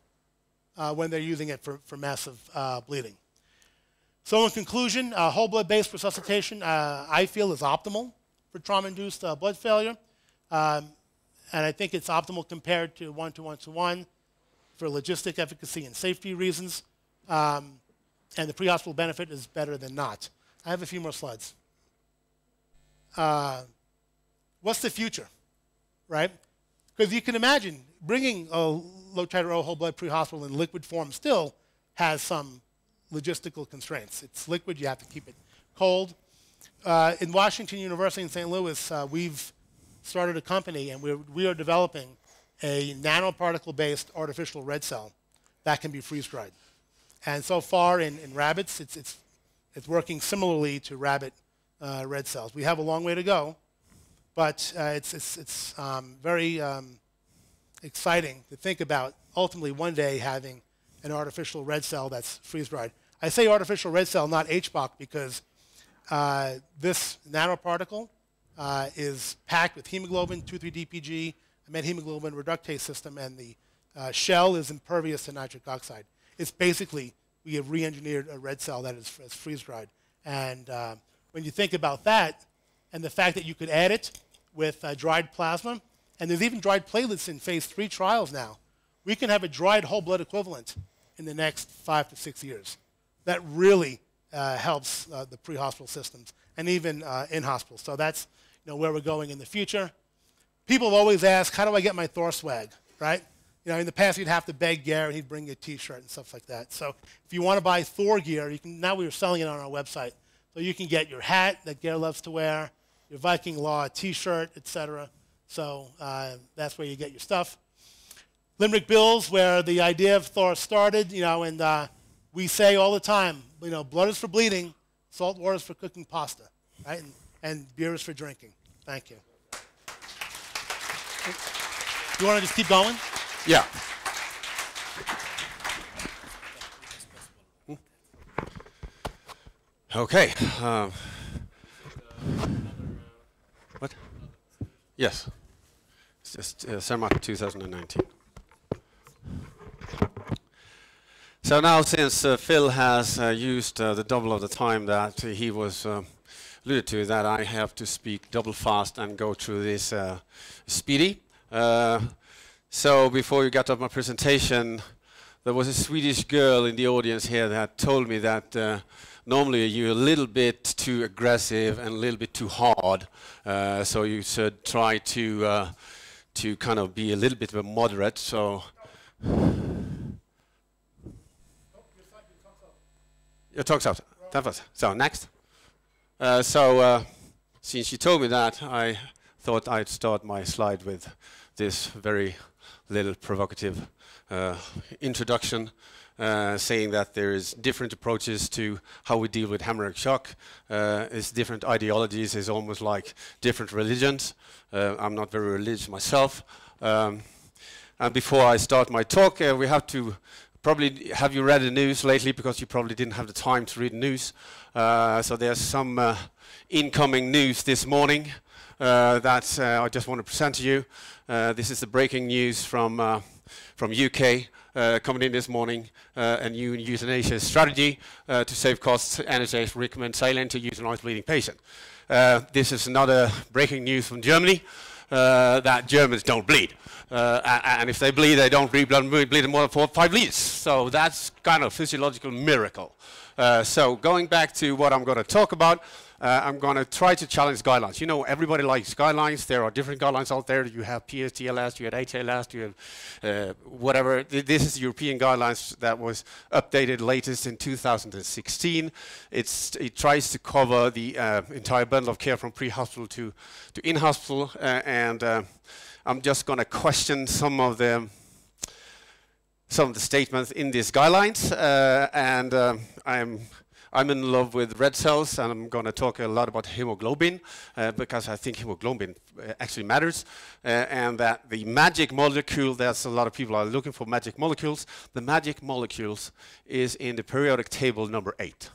Speaker 3: uh, when they're using it for, for massive uh, bleeding. So in conclusion, uh, whole blood-based resuscitation, uh, I feel, is optimal for trauma-induced uh, blood failure. Um, and I think it's optimal compared to one-to-one-to-one for logistic efficacy and safety reasons. Um, and the pre-hospital benefit is better than not. I have a few more slides. Uh, what's the future, right? Because you can imagine bringing a low titer whole blood pre-hospital in liquid form still has some logistical constraints. It's liquid, you have to keep it cold. Uh, in Washington University in St. Louis, uh, we've started a company and we're, we are developing a nanoparticle-based artificial red cell that can be freeze-dried. And so far in, in rabbits, it's, it's, it's working similarly to rabbit uh, red cells. We have a long way to go, but uh, it's, it's, it's um, very um, exciting to think about ultimately one day having an artificial red cell that's freeze-dried. I say artificial red cell, not HBOC, because uh, this nanoparticle uh, is packed with hemoglobin, 2,3-DPG, a methemoglobin reductase system, and the uh, shell is impervious to nitric oxide. It's basically, we have re-engineered a red cell that is, freeze-dried. And uh, when you think about that, and the fact that you could add it with uh, dried plasma, and there's even dried platelets in phase three trials now. We can have a dried whole blood equivalent in the next five to six years. That really uh, helps uh, the pre-hospital systems and even uh, in hospitals. So that's you know, where we're going in the future. People have always ask, how do I get my Thor swag, right? You know, in the past, you'd have to beg Gary, and he'd bring you a T-shirt and stuff like that. So if you want to buy Thor gear, you can. Now we're selling it on our website, so you can get your hat that Gary loves to wear, your Viking Law T-shirt, etc. So uh, that's where you get your stuff. Limerick Bills, where the idea of Thor started, you know, and uh, we say all the time, you know, blood is for bleeding, salt water is for cooking pasta, right? And, and beer is for drinking. Thank you. You want to just keep going?
Speaker 4: Yeah. Okay. Uh, what? Yes. It's just uh, CERMAT 2019. So now, since uh, Phil has uh, used uh, the double of the time that he was uh, alluded to, that I have to speak double fast and go through this uh, speedy. So before you got up my presentation, there was a Swedish girl in the audience here that told me that normally you're a little bit too aggressive and a little bit too hard. Uh, so you should try to uh, to kind of be a little bit of a moderate. So. Your talk's out. That was so. Next. Uh, so uh, since you told me that, I thought I'd start my slide with this very little provocative uh, introduction uh, saying that there is different approaches to how we deal with hemorrhagic shock. Uh, it's different ideologies. It's almost like different religions. Uh, I'm not very religious myself. Um, and before I start my talk, uh, we have to probably have you read the news lately because you probably didn't have the time to read the news. Uh, so there's some incoming news this morning that I just want to present to you. this is the breaking news from from UK coming in this morning, uh, a new euthanasia strategy uh, to save costs. NHS recommends silent to euthanize bleeding patient. Uh, this is another breaking news from Germany. Uh, that Germans don't bleed. Uh, and if they bleed, they don't bleed, bleed more than four, five liters. So that's kind of physiological miracle. so going back to what I'm going to talk about, uh, I'm going to try to challenge guidelines. You know, everybody likes guidelines. There are different guidelines out there. You have PSTLS, you have HLS, you have uh, whatever. This is the European guidelines that was updated latest in 2016. It's, it tries to cover the uh, entire bundle of care from pre-hospital to, to in-hospital. Uh, and uh, I'm just going to question some of the some of the statements in these guidelines. Uh, and I'm I'm in love with red cells, and I'm going to talk a lot about hemoglobin uh, because I think hemoglobin uh, actually matters, uh, and that the magic molecule. There's a lot of people are looking for magic molecules. The magic molecules is in the periodic table number eight.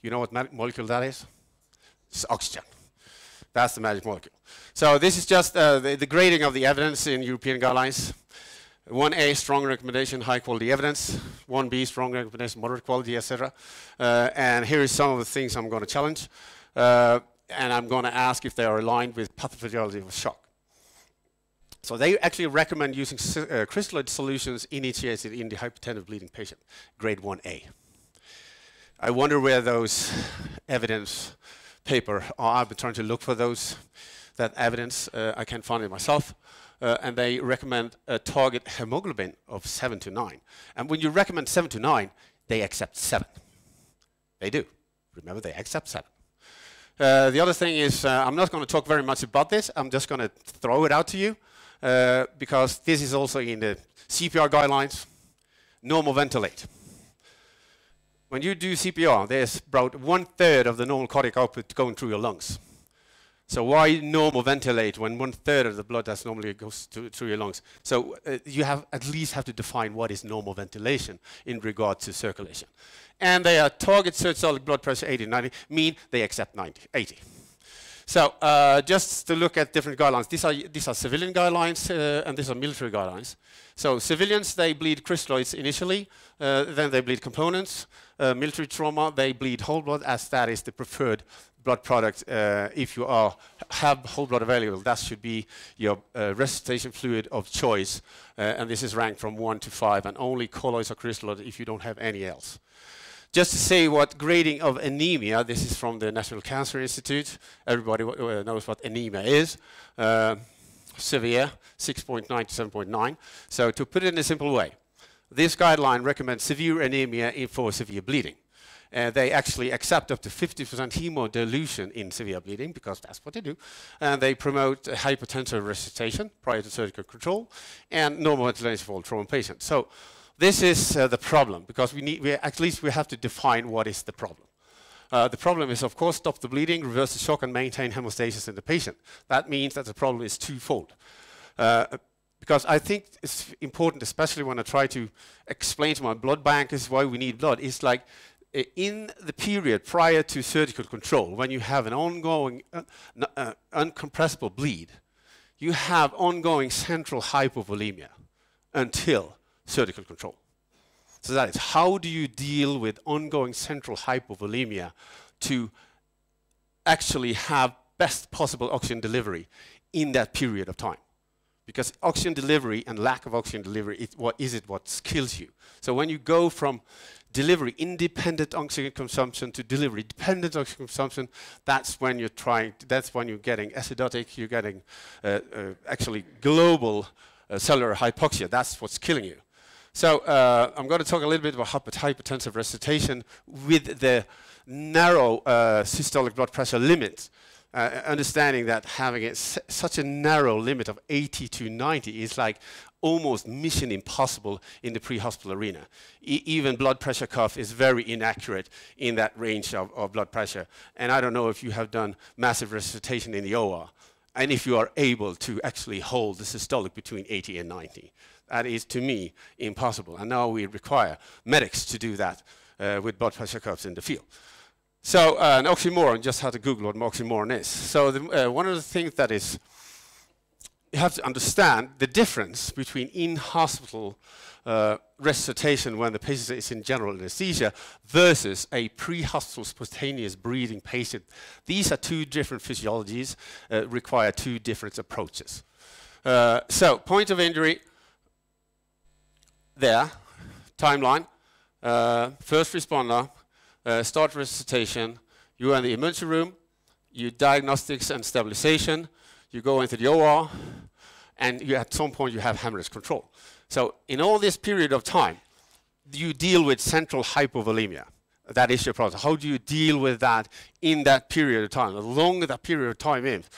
Speaker 4: You know what molecule that is? It's oxygen. That's the magic molecule. So this is just uh, the, the grading of the evidence in European guidelines. 1A, strong recommendation, high quality evidence. 1B, strong recommendation, moderate quality, etc. Uh, and here is some of the things I'm going to challenge. Uh, and I'm going to ask if they are aligned with pathophysiology of shock. So they actually recommend using uh, crystalloid solutions initiated in the hypotensive bleeding patient, grade 1A. I wonder where those evidence paper are. I've been trying to look for those, that evidence. Uh, I can't find it myself uh, and they recommend a target hemoglobin of 7 to 9. And when you recommend 7 to 9, they accept 7. They do. Remember, they accept 7. Uh, the other thing is, uh, I'm not going to talk very much about this. I'm just going to throw it out to you uh, because this is also in the CPR guidelines. Normal ventilate. When you do CPR, there's about one third of the normal cardiac output going through your lungs. So why normal ventilate when one third of the blood that's normally goes to, through your lungs? So uh, you have at least have to define what is normal ventilation in regard to circulation. And they are target systolic blood pressure 80, 90, mean they accept 90, 80. So uh, just to look at different guidelines, these are, these are civilian guidelines uh, and these are military guidelines. So civilians, they bleed crystalloids initially, uh, then they bleed components. Uh, military trauma, they bleed whole blood as that is the preferred blood product, uh, if you are, have whole blood available, that should be your uh, resuscitation fluid of choice. Uh, and this is ranked from 1 to 5, and only colloids or crystalloids if you don't have any else. Just to say what grading of anemia, this is from the National Cancer Institute. Everybody knows what anemia is. Uh, severe, 6.9 to 7.9. So to put it in a simple way, this guideline recommends severe anemia for severe bleeding. Uh, they actually accept up to 50% hemodilution in severe bleeding because that's what they do. And they promote hypotensive resuscitation prior to surgical control and normal ventilation for all trauma patients. So this is uh, the problem because we need, we, at least we have to define what is the problem. Uh, the problem is, of course, stop the bleeding, reverse the shock, and maintain hemostasis in the patient. That means that the problem is twofold. Uh, because I think it's important, especially when I try to explain to my blood bankers why we need blood, is like in the period prior to surgical control, when you have an ongoing uh, uh, uncompressible bleed, you have ongoing central hypovolemia until surgical control. So that is how do you deal with ongoing central hypovolemia to actually have best possible oxygen delivery in that period of time? because oxygen delivery and lack of oxygen delivery is what is it what kills you. So when you go from delivery independent oxygen consumption to delivery dependent oxygen consumption, that's when you're trying. that's when you're getting acidotic. You're getting uh, uh, actually global uh, cellular hypoxia. That's what's killing you. So uh, I'm going to talk a little bit about hypotensive resuscitation with the narrow uh, systolic blood pressure limit uh, understanding that having it such a narrow limit of 80 to 90 is like almost mission impossible in the pre-hospital arena. E even blood pressure cuff is very inaccurate in that range of, of, blood pressure. And I don't know if you have done massive resuscitation in the OR, and if you are able to actually hold the systolic between 80 and 90. That is, to me, impossible. And now we require medics to do that uh, with blood pressure cuffs in the field. So uh, an oxymoron, just had to Google what an oxymoron is. So the, uh, one of the things that is, you have to understand the difference between in-hospital uh, resuscitation when the patient is in general anesthesia versus a pre-hospital spontaneous breathing patient. These are two different physiologies, uh, require two different approaches. Uh, so point of injury, there, timeline, uh, first responder, uh, start resuscitation, you are in the emergency room, you diagnostics and stabilization, you go into the OR, and you, at some point you have hemorrhage control. So in all this period of time, you deal with central hypovolemia. That is your problem. How do you deal with that in that period of time? The longer that period of time is,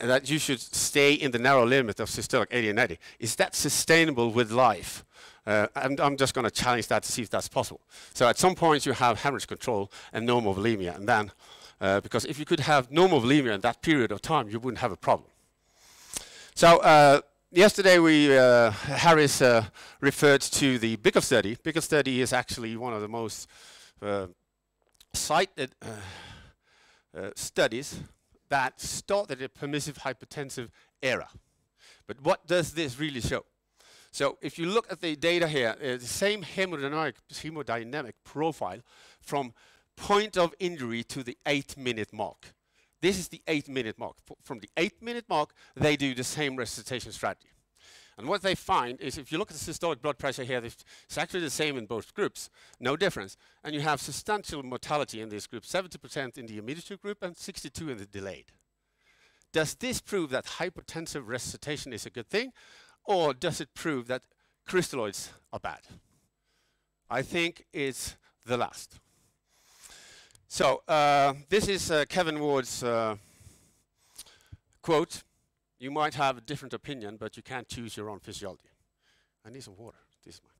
Speaker 4: that you should stay in the narrow limit of systolic 80 and 90. Is that sustainable with life? Uh, I'm, I'm, just going to challenge that to see if that's possible. So at some point you have hemorrhage control and normal volemia, and then, uh, because if you could have normal volemia in that period of time, you wouldn't have a problem. So uh, yesterday we, uh, Harris uh, referred to the Bickell study. Bickell study is actually one of the most uh, cited studies that started a permissive hypotensive era. But what does this really show? So if you look at the data here, uh, the same hemodynamic, hemodynamic profile from point of injury to the eight minute mark. This is the eight minute mark. From the eight minute mark, they do the same resuscitation strategy. And what they find is if you look at the systolic blood pressure here, it's actually the same in both groups, no difference. And you have substantial mortality in this group, 70% in the immediate group and 62 in the delayed. Does this prove that hypotensive resuscitation is a good thing? Or does it prove that crystalloids are bad? I think it's the last. So uh, this is uh, Kevin Ward's uh, quote. You might have a different opinion, but you can't choose your own physiology. I need some water. This is mine.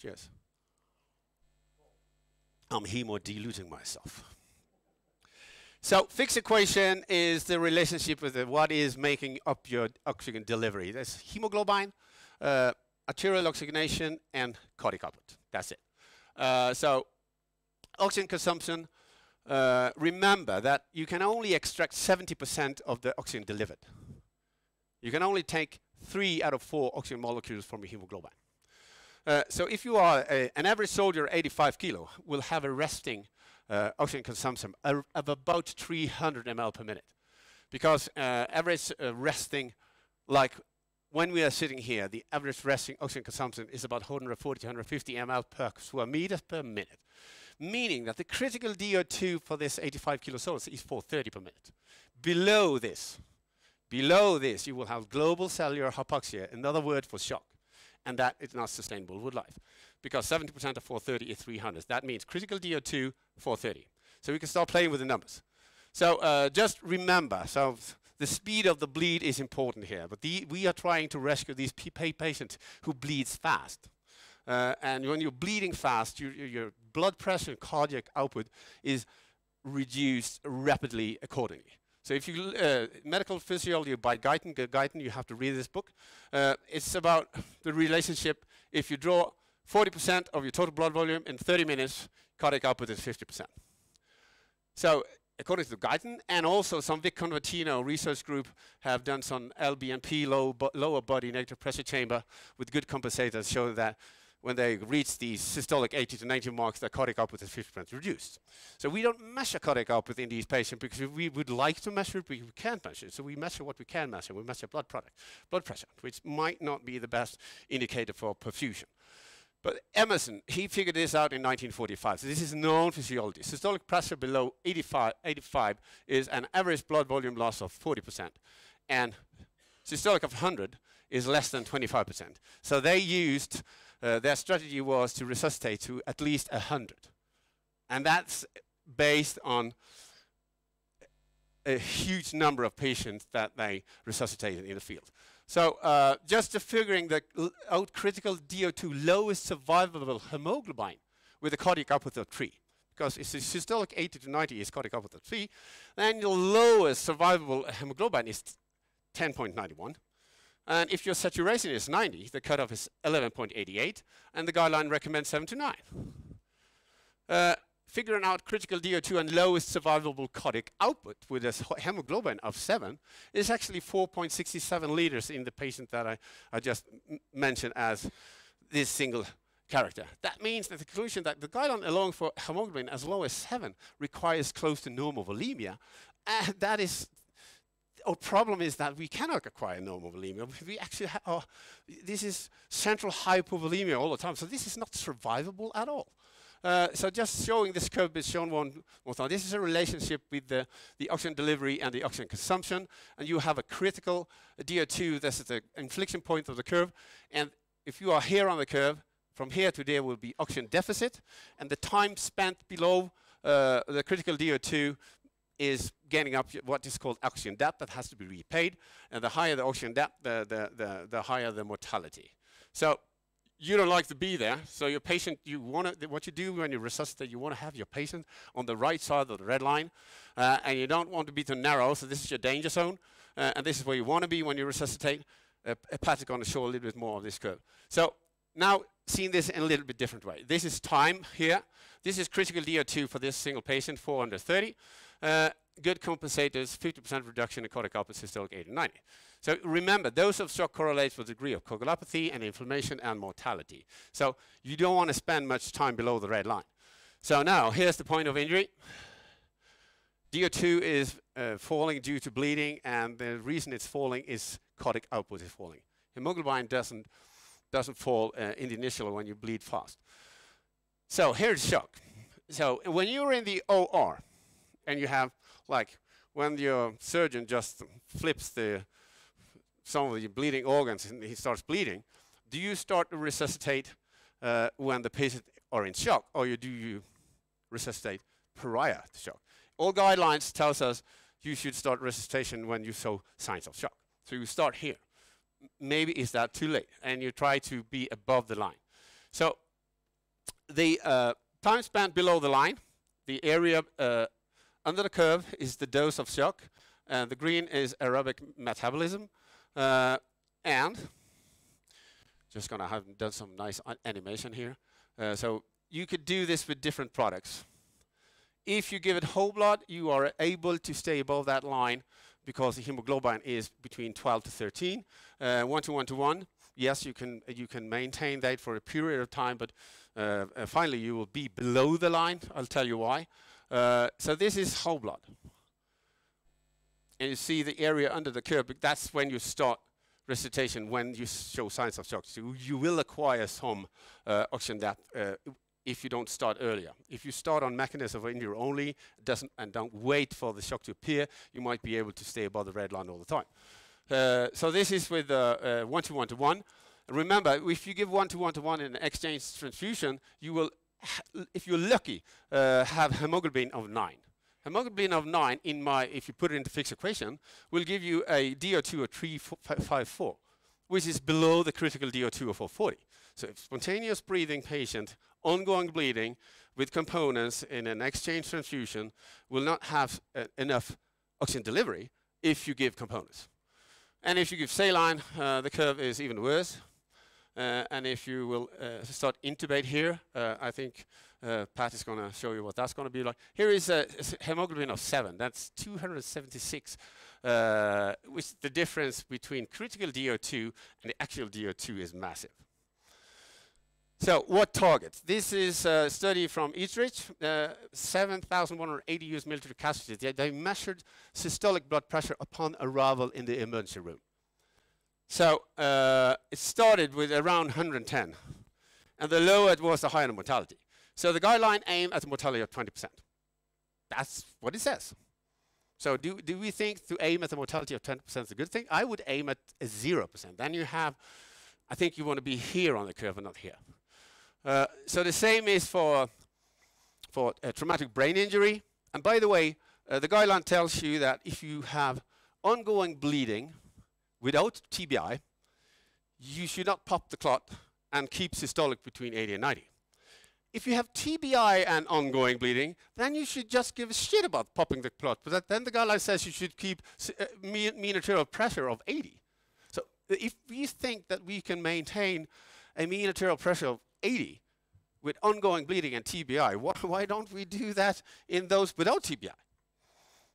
Speaker 4: Cheers. I'm hemodiluting myself. So fixed equation is the relationship with the what is making up your oxygen delivery. There's hemoglobin, uh, arterial oxygenation, and cardiac output. That's it. Uh, so oxygen consumption, uh, remember that you can only extract 70% of the oxygen delivered. You can only take three out of four oxygen molecules from your hemoglobin. Uh, so if you are a, an average soldier, 85 kilo, will have a resting uh, oxygen consumption of about 300 ml per minute. Because uh, average uh, resting, like when we are sitting here, the average resting oxygen consumption is about 140, 150 ml per square meter per minute. Meaning that the critical DO2 for this 85 kilosouls is 430 per minute. Below this, below this, you will have global cellular hypoxia, another word for shock and that is not sustainable with life. Because 70% of 430 is 300. That means critical DO2, 430. So we can start playing with the numbers. So uh, just remember, so the speed of the bleed is important here, but the, we are trying to rescue these patients who bleeds fast. Uh, and when you're bleeding fast, your, your blood pressure and cardiac output is reduced rapidly accordingly. So if you uh, medical physiology by Guyton, Guyton, you have to read this book. Uh, it's about the relationship. If you draw 40% of your total blood volume in 30 minutes, cardiac output is 50%. So according to Guyton, and also some Vic Convertino research group have done some LBNP, low bo lower body negative pressure chamber with good compensators, show that when they reach the systolic 80 to 90 marks, their cardiac output is 50% reduced. So we don't measure cardiac output in these patients because we would like to measure it, but we can't measure it. So we measure what we can measure. We measure blood product, blood pressure, which might not be the best indicator for perfusion. But Emerson, he figured this out in 1945. So this is known physiology. Systolic pressure below 85, 85 is an average blood volume loss of 40%. And systolic of 100 is less than 25%. So they used uh, their strategy was to resuscitate to at least 100. And that's based on a huge number of patients that they resuscitated in the field. So uh, just figuring the out critical DO2 lowest survivable hemoglobin with a cardiac output of 3, because it's systolic 80 to 90 is cardiac output 3, then your lowest survivable hemoglobin is 10.91. And if your saturation is 90, the cutoff is 11.88, and the guideline recommends 7 to 9. Uh, figuring out critical DO2 and lowest survivable cardiac output with a hemoglobin of 7 is actually 4.67 liters in the patient that I, I just mentioned as this single character. That means that the conclusion that the guideline alone for hemoglobin as low as 7 requires close to normal volemia, and that is our problem is that we cannot acquire normal volemia. We actually have, oh, this is central hypovolemia all the time. So this is not survivable at all. Uh, so just showing this curve is shown one more time. This is a relationship with the, the oxygen delivery and the oxygen consumption. And you have a critical DO2, this is the inflection point of the curve. And if you are here on the curve, from here to there will be oxygen deficit. And the time spent below uh, the critical DO2 is getting up what is called oxygen debt that has to be repaid. And the higher the oxygen debt, the, the, the, the higher the mortality. So you don't like to be there. So your patient, you want to, what you do when you resuscitate, you want to have your patient on the right side of the red line. Uh, and you don't want to be too narrow, so this is your danger zone. Uh, and this is where you want to be when you resuscitate. Uh, Patrick going to show a little bit more of this curve. So now seeing this in a little bit different way. This is time here. This is critical DO2 for this single patient, 430. Uh, good compensators, 50% reduction in output systolic 80 90. So remember, dose of shock correlates with degree of coagulopathy and inflammation and mortality. So you don't want to spend much time below the red line. So now, here's the point of injury. DO2 is uh, falling due to bleeding, and the reason it's falling is cardiac output is falling. Hemoglobin doesn't, doesn't fall uh, in the initial when you bleed fast. So here's shock. So when you're in the OR, and you have like when your surgeon just flips the some of the bleeding organs and he starts bleeding, do you start to resuscitate uh, when the patient are in shock, or do you resuscitate prior to shock? All guidelines tells us you should start resuscitation when you show signs of shock. So you start here. Maybe is that too late, and you try to be above the line. So the uh, time span below the line, the area uh, under the curve is the dose of shock. and the green is aerobic metabolism. Uh, and just gonna have done some nice animation here. Uh, so you could do this with different products. If you give it whole blood, you are able to stay above that line because the hemoglobin is between 12 to 13. Uh, one to one to one, yes, you can you can maintain that for a period of time, but uh, uh, finally you will be below the line. I'll tell you why. Uh, so this is whole blood. And you see the area under the curve, that's when you start resuscitation, when you show signs of shock. So you will acquire some uh, oxygen depth uh, if you don't start earlier. If you start on mechanism of injury only doesn't, and don't wait for the shock to appear, you might be able to stay above the red line all the time. Uh, so this is with uh, one to one to one. Remember, if you give one to one to one in an exchange transfusion, you will if you're lucky, uh, have hemoglobin of 9. Hemoglobin of 9, in my, if you put it into fixed equation, will give you a DO2 of 354, which is below the critical DO2 of 440. So spontaneous breathing patient, ongoing bleeding with components in an exchange transfusion will not have uh, enough oxygen delivery if you give components. And if you give saline, uh, the curve is even worse. Uh, and if you will uh, start intubate here, uh, I think Pat is going to show you what that's going to be like. Here is a hemoglobin of 7. That's 276, which the difference between critical DO2 and the actual DO2 is massive. So what targets? This is a study from Eastridge, uh, 7,180 US military casualties. They, they measured systolic blood pressure upon arrival in the emergency room. So uh, it started with around 110, and the lower it was, the higher the mortality. So the guideline aimed at a mortality of 20%. That's what it says. So do, do we think to aim at a mortality of 20% is a good thing? I would aim at a 0%. Then you have, I think you want to be here on the curve and not here. Uh, so the same is for, for traumatic brain injury. And by the way, uh, the guideline tells you that if you have ongoing bleeding without TBI, you should not pop the clot and keep systolic between 80 and 90. If you have TBI and ongoing bleeding, then you should just give a shit about popping the clot. But then the guideline says you should keep uh, mean, mean arterial pressure of 80. So if we think that we can maintain a mean arterial pressure of 80 with ongoing bleeding and TBI, wh why don't we do that in those without TBI?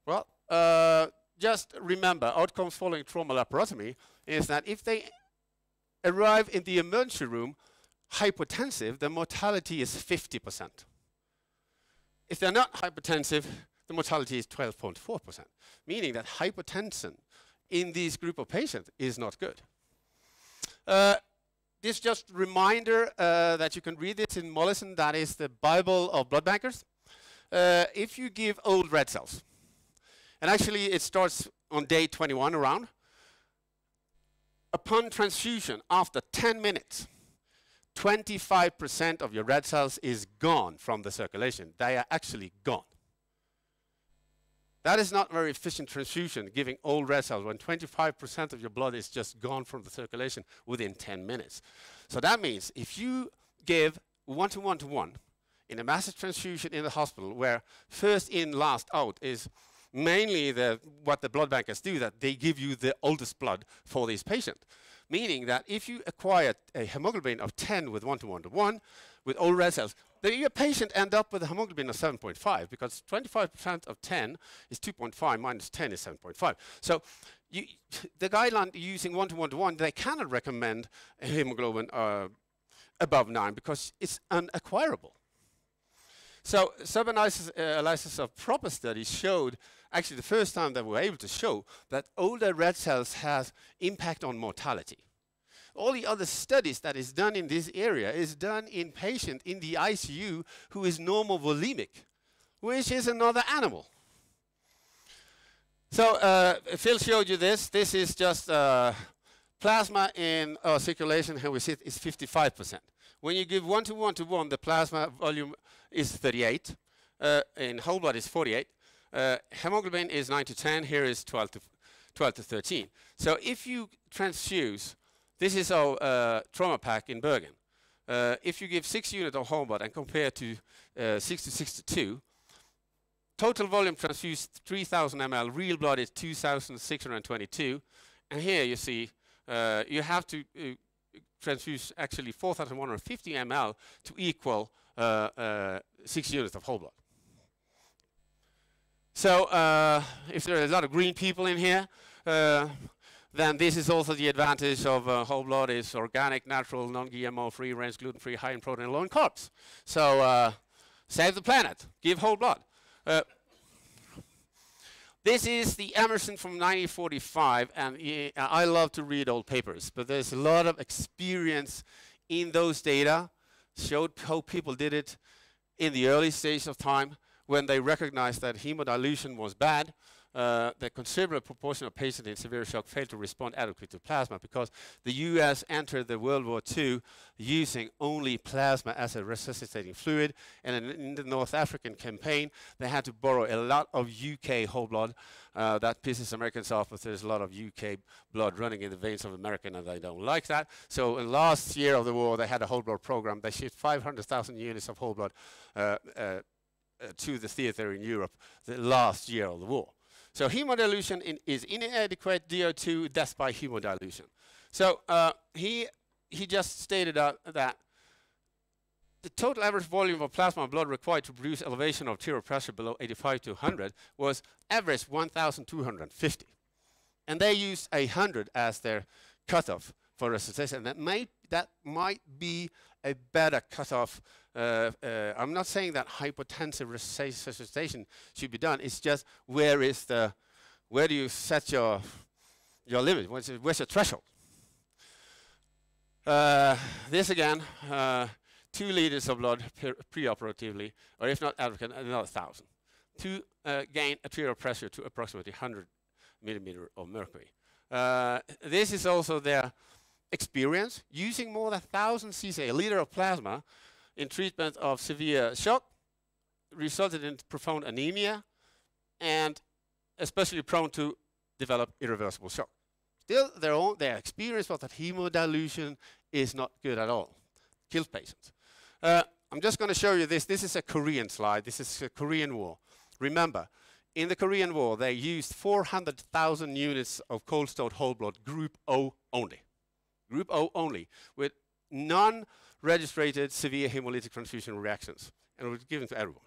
Speaker 4: Well, uh, just remember, outcomes following trauma laparotomy is that if they arrive in the emergency room hypotensive, the mortality is 50%. If they're not hypotensive, the mortality is 12.4%, meaning that hypotension in this group of patients is not good. Uh, this just reminder uh, that you can read this in Mollison, that is the Bible of blood bankers. Uh, if you give old red cells, and actually it starts on day 21 around, upon transfusion after 10 minutes, 25% of your red cells is gone from the circulation. They are actually gone. That is not very efficient transfusion, giving old red cells when 25% of your blood is just gone from the circulation within 10 minutes. So that means if you give one to one to one in a massive transfusion in the hospital, where first in, last out is mainly the, what the blood bankers do, that they give you the oldest blood for this patient meaning that if you acquire a hemoglobin of 10 with 1 to 1 to 1 with old red cells, your patient end up with a hemoglobin of 7.5 because 25% of 10 is 2.5 minus 10 is 7.5. So you, the guideline using 1 to 1 to 1, they cannot recommend a hemoglobin uh, above 9 because it's unacquirable. So sub-analysis uh, of PROPPR studies showed actually the first time that we were able to show that older red cells has impact on mortality. All the other studies that is done in this area is done in patient in the ICU who is normovolemic, which is another animal. So uh, Phil showed you this. This is just uh, plasma in uh, circulation. Here we see it is 55%. When you give one to one to one, the plasma volume is 38. Uh, in whole blood is 48. Uh, hemoglobin is 9 to 10, here is 12 to, 12 to 13. So if you transfuse, this is our uh, trauma pack in Bergen. Uh, if you give 6 units of whole blood and compare to uh, 6 to 62, total volume transfused 3000 ml, real blood is 2622. And here you see uh, you have to transfuse actually 4150 ml to equal 6 units of whole blood. So uh, if there are a lot of green people in here, uh, then this is also the advantage of uh, whole blood is organic, natural, non-GMO, free range, gluten-free, high in protein, low in carbs. So uh, save the planet, give whole blood. Uh, this is the Emerson from 1945, and I love to read old papers, but there's a lot of experience in those data, showed how people did it in the early stage of time when they recognized that hemodilution was bad, uh, the considerable proportion of patients in severe shock failed to respond adequately to plasma because the US entered the World War II using only plasma as a resuscitating fluid. And in, in the North African campaign, they had to borrow a lot of UK whole blood. Uh, that pisses Americans off, but there's a lot of UK blood running in the veins of Americans, and they don't like that. So in last year of the war, they had a whole blood program. They shipped 500,000 units of whole blood uh, uh to the theater in Europe the last year of the war. So hemodilution in is inadequate DO2 death by hemodilution. So uh, he he just stated uh, that the total average volume of plasma blood required to produce elevation of arterial pressure below 85 to 100 was average 1,250. And they used 100 as their cutoff for resuscitation. That might that might be a better cutoff. Uh, uh, I'm not saying that hypotensive resuscitation should be done. It's just where is the where do you set your your limit? Where's, where's your threshold? Uh, this again, uh, two liters of blood pre-operatively, or if not adequate, another thousand, to uh, gain arterial pressure to approximately 100 millimeter of mercury. This is also their experience using more than 1,000 cc, a liter of plasma, in treatment of severe shock, resulted in profound anemia, and especially prone to develop irreversible shock. Still, their own their experience was that hemodilution is not good at all, kills patients. Uh, I'm just going to show you this. This is a Korean slide. This is a Korean War. Remember, in the Korean War, they used 400,000 units of cold-stored whole blood, Group O only. Group O only, with non-registered severe hemolytic transfusion reactions, and it was given to everyone.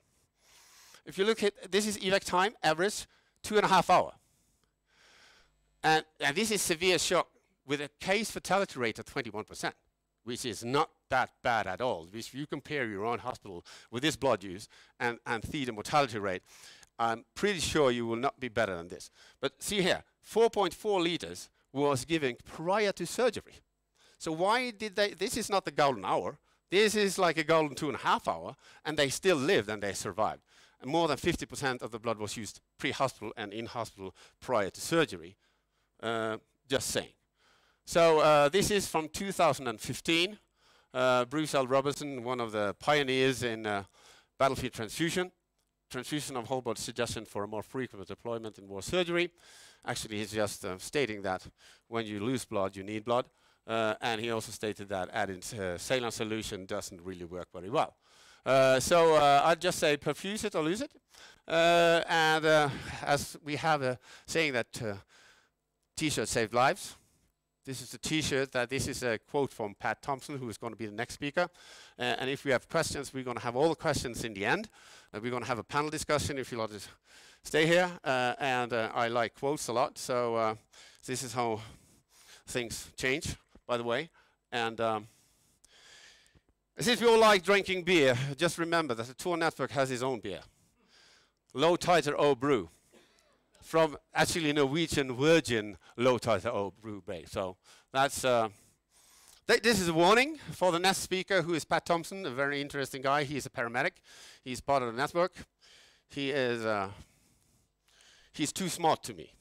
Speaker 4: If you look at, this is evac time, average, two and a half hour. And, and this is severe shock with a case fatality rate of 21%, which is not that bad at all. If you compare your own hospital with this blood use and, and theater mortality rate, I'm pretty sure you will not be better than this. But see here, 4.4 liters was given prior to surgery. So why did they, this is not the golden hour, this is like a golden two and a half hour, and they still lived and they survived. And more than 50% of the blood was used pre-hospital and in-hospital prior to surgery. Uh, just saying. So uh, this is from 2015. Uh, Bruce L. Robertson, one of the pioneers in uh, battlefield transfusion, transfusion of whole blood suggestion for a more frequent deployment in war surgery. Actually, he's just uh, stating that when you lose blood, you need blood. Uh, and he also stated that adding uh, saline solution doesn't really work very well. Uh, so uh, I'd just say perfuse it or lose it. Uh, and uh, as we have a saying that t-shirts save lives, this is a t-shirt that this is a quote from Pat Thompson, who is going to be the next speaker. and if we have questions, we're going to have all the questions in the end. we're going to have a panel discussion if you want to stay here. and I like quotes a lot, so this is how things change by the way. And um, if you all like drinking beer, just remember that the Thor Network has its own beer. Low Titer O Brew. From actually Norwegian Virgin Low Titer O Brew Bay. So that's. Uh, th this is a warning for the next speaker, who is Pat Thompson, a very interesting guy. He's a paramedic. He's part of the network. He is. Uh, he's too smart to me.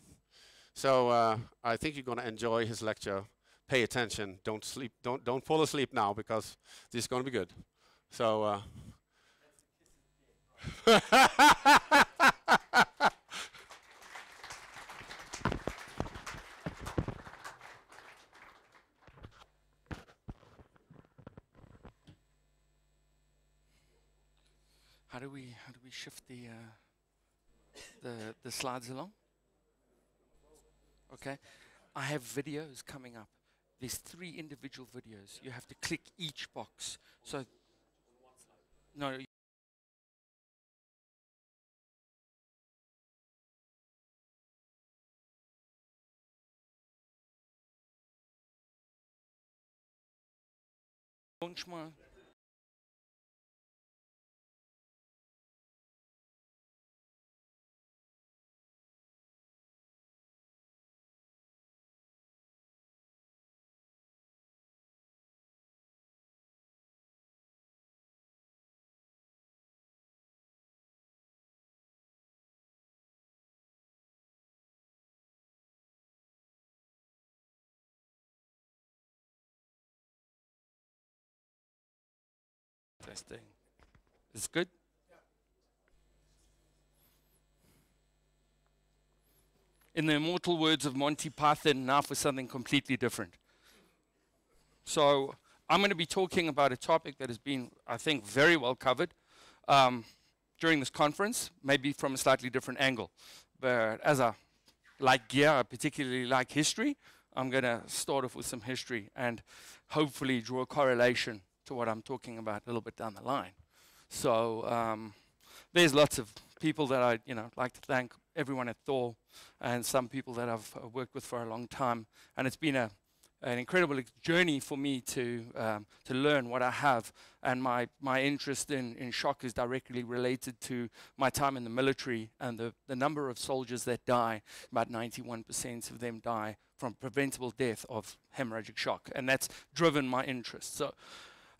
Speaker 4: So uh, I think you're going to enjoy his lecture pay attention. Don't sleep. Don't don't fall asleep now because this is going to be good. So. Uh,
Speaker 5: how do we how do we shift the uh, the the slides along? Okay, I have videos coming up there's three individual videos. You have to click each box. So, no. Launch my Testing. Is good? In the immortal words of Monty Python, now for something completely different. So, I'm going to be talking about a topic that has been, I think, very well covered um, during this conference, maybe from a slightly different angle. But as I like gear, I particularly like history, I'm going to start off with some history and hopefully draw a correlation to what I'm talking about a little bit down the line. So um, there's lots of people that I you know like to thank everyone at Thor and some people that I've uh, worked with for a long time. And it's been a, an incredible journey for me to um, to learn what I have, and my my interest in in shock is directly related to my time in the military and the the number of soldiers that die. About 91% of them die from preventable death of hemorrhagic shock, and that's driven my interest. So.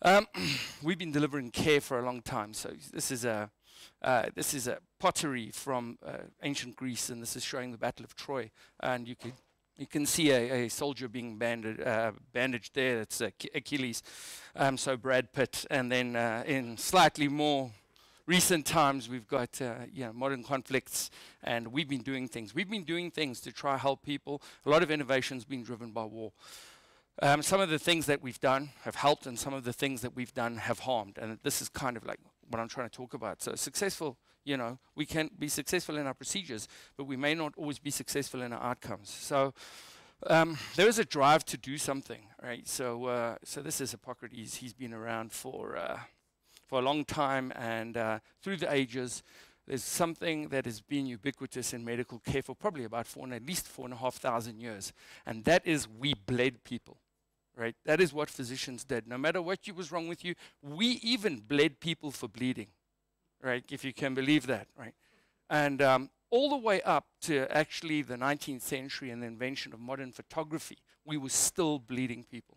Speaker 5: Um, we've been delivering care for a long time, so this is a uh, this is a pottery from uh, ancient Greece, and this is showing the Battle of Troy. And you can you can see a, a soldier being banded, uh, bandaged there. That's Achilles. Um, so Brad Pitt, and then uh, in slightly more recent times, we've got uh, you know, modern conflicts, and we've been doing things. We've been doing things to try help people. A lot of innovation's been driven by war. Um, some of the things that we've done have helped, and some of the things that we've done have harmed. And this is kind of like what I'm trying to talk about. So successful, you know, we can be successful in our procedures, but we may not always be successful in our outcomes. So um, there is a drive to do something, right? So uh, so this is Hippocrates. He's been around for uh, for a long time, and uh, through the ages. There's something that has been ubiquitous in medical care for probably about four, and at least four and a half thousand years, and that is we bled people right? That is what physicians did. No matter what was wrong with you, we even bled people for bleeding, right? If you can believe that, right? And um, all the way up to actually the 19th century and the invention of modern photography, we were still bleeding people.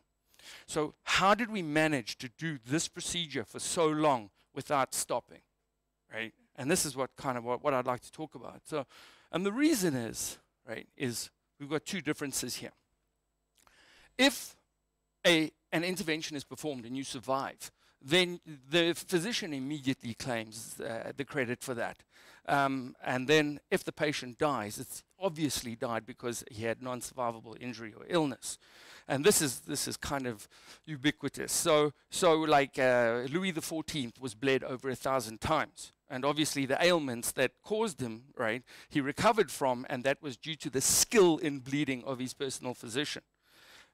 Speaker 5: So how did we manage to do this procedure for so long without stopping, right? And this is what kind of what, what I'd like to talk about. So, and the reason is, right, is we've got two differences here. If a, an intervention is performed and you survive, then the physician immediately claims uh, the credit for that. Um, and then if the patient dies, it's obviously died because he had non-survivable injury or illness. And this is, this is kind of ubiquitous. So, so like uh, Louis XIV was bled over a thousand times. And obviously the ailments that caused him, right, he recovered from, and that was due to the skill in bleeding of his personal physician.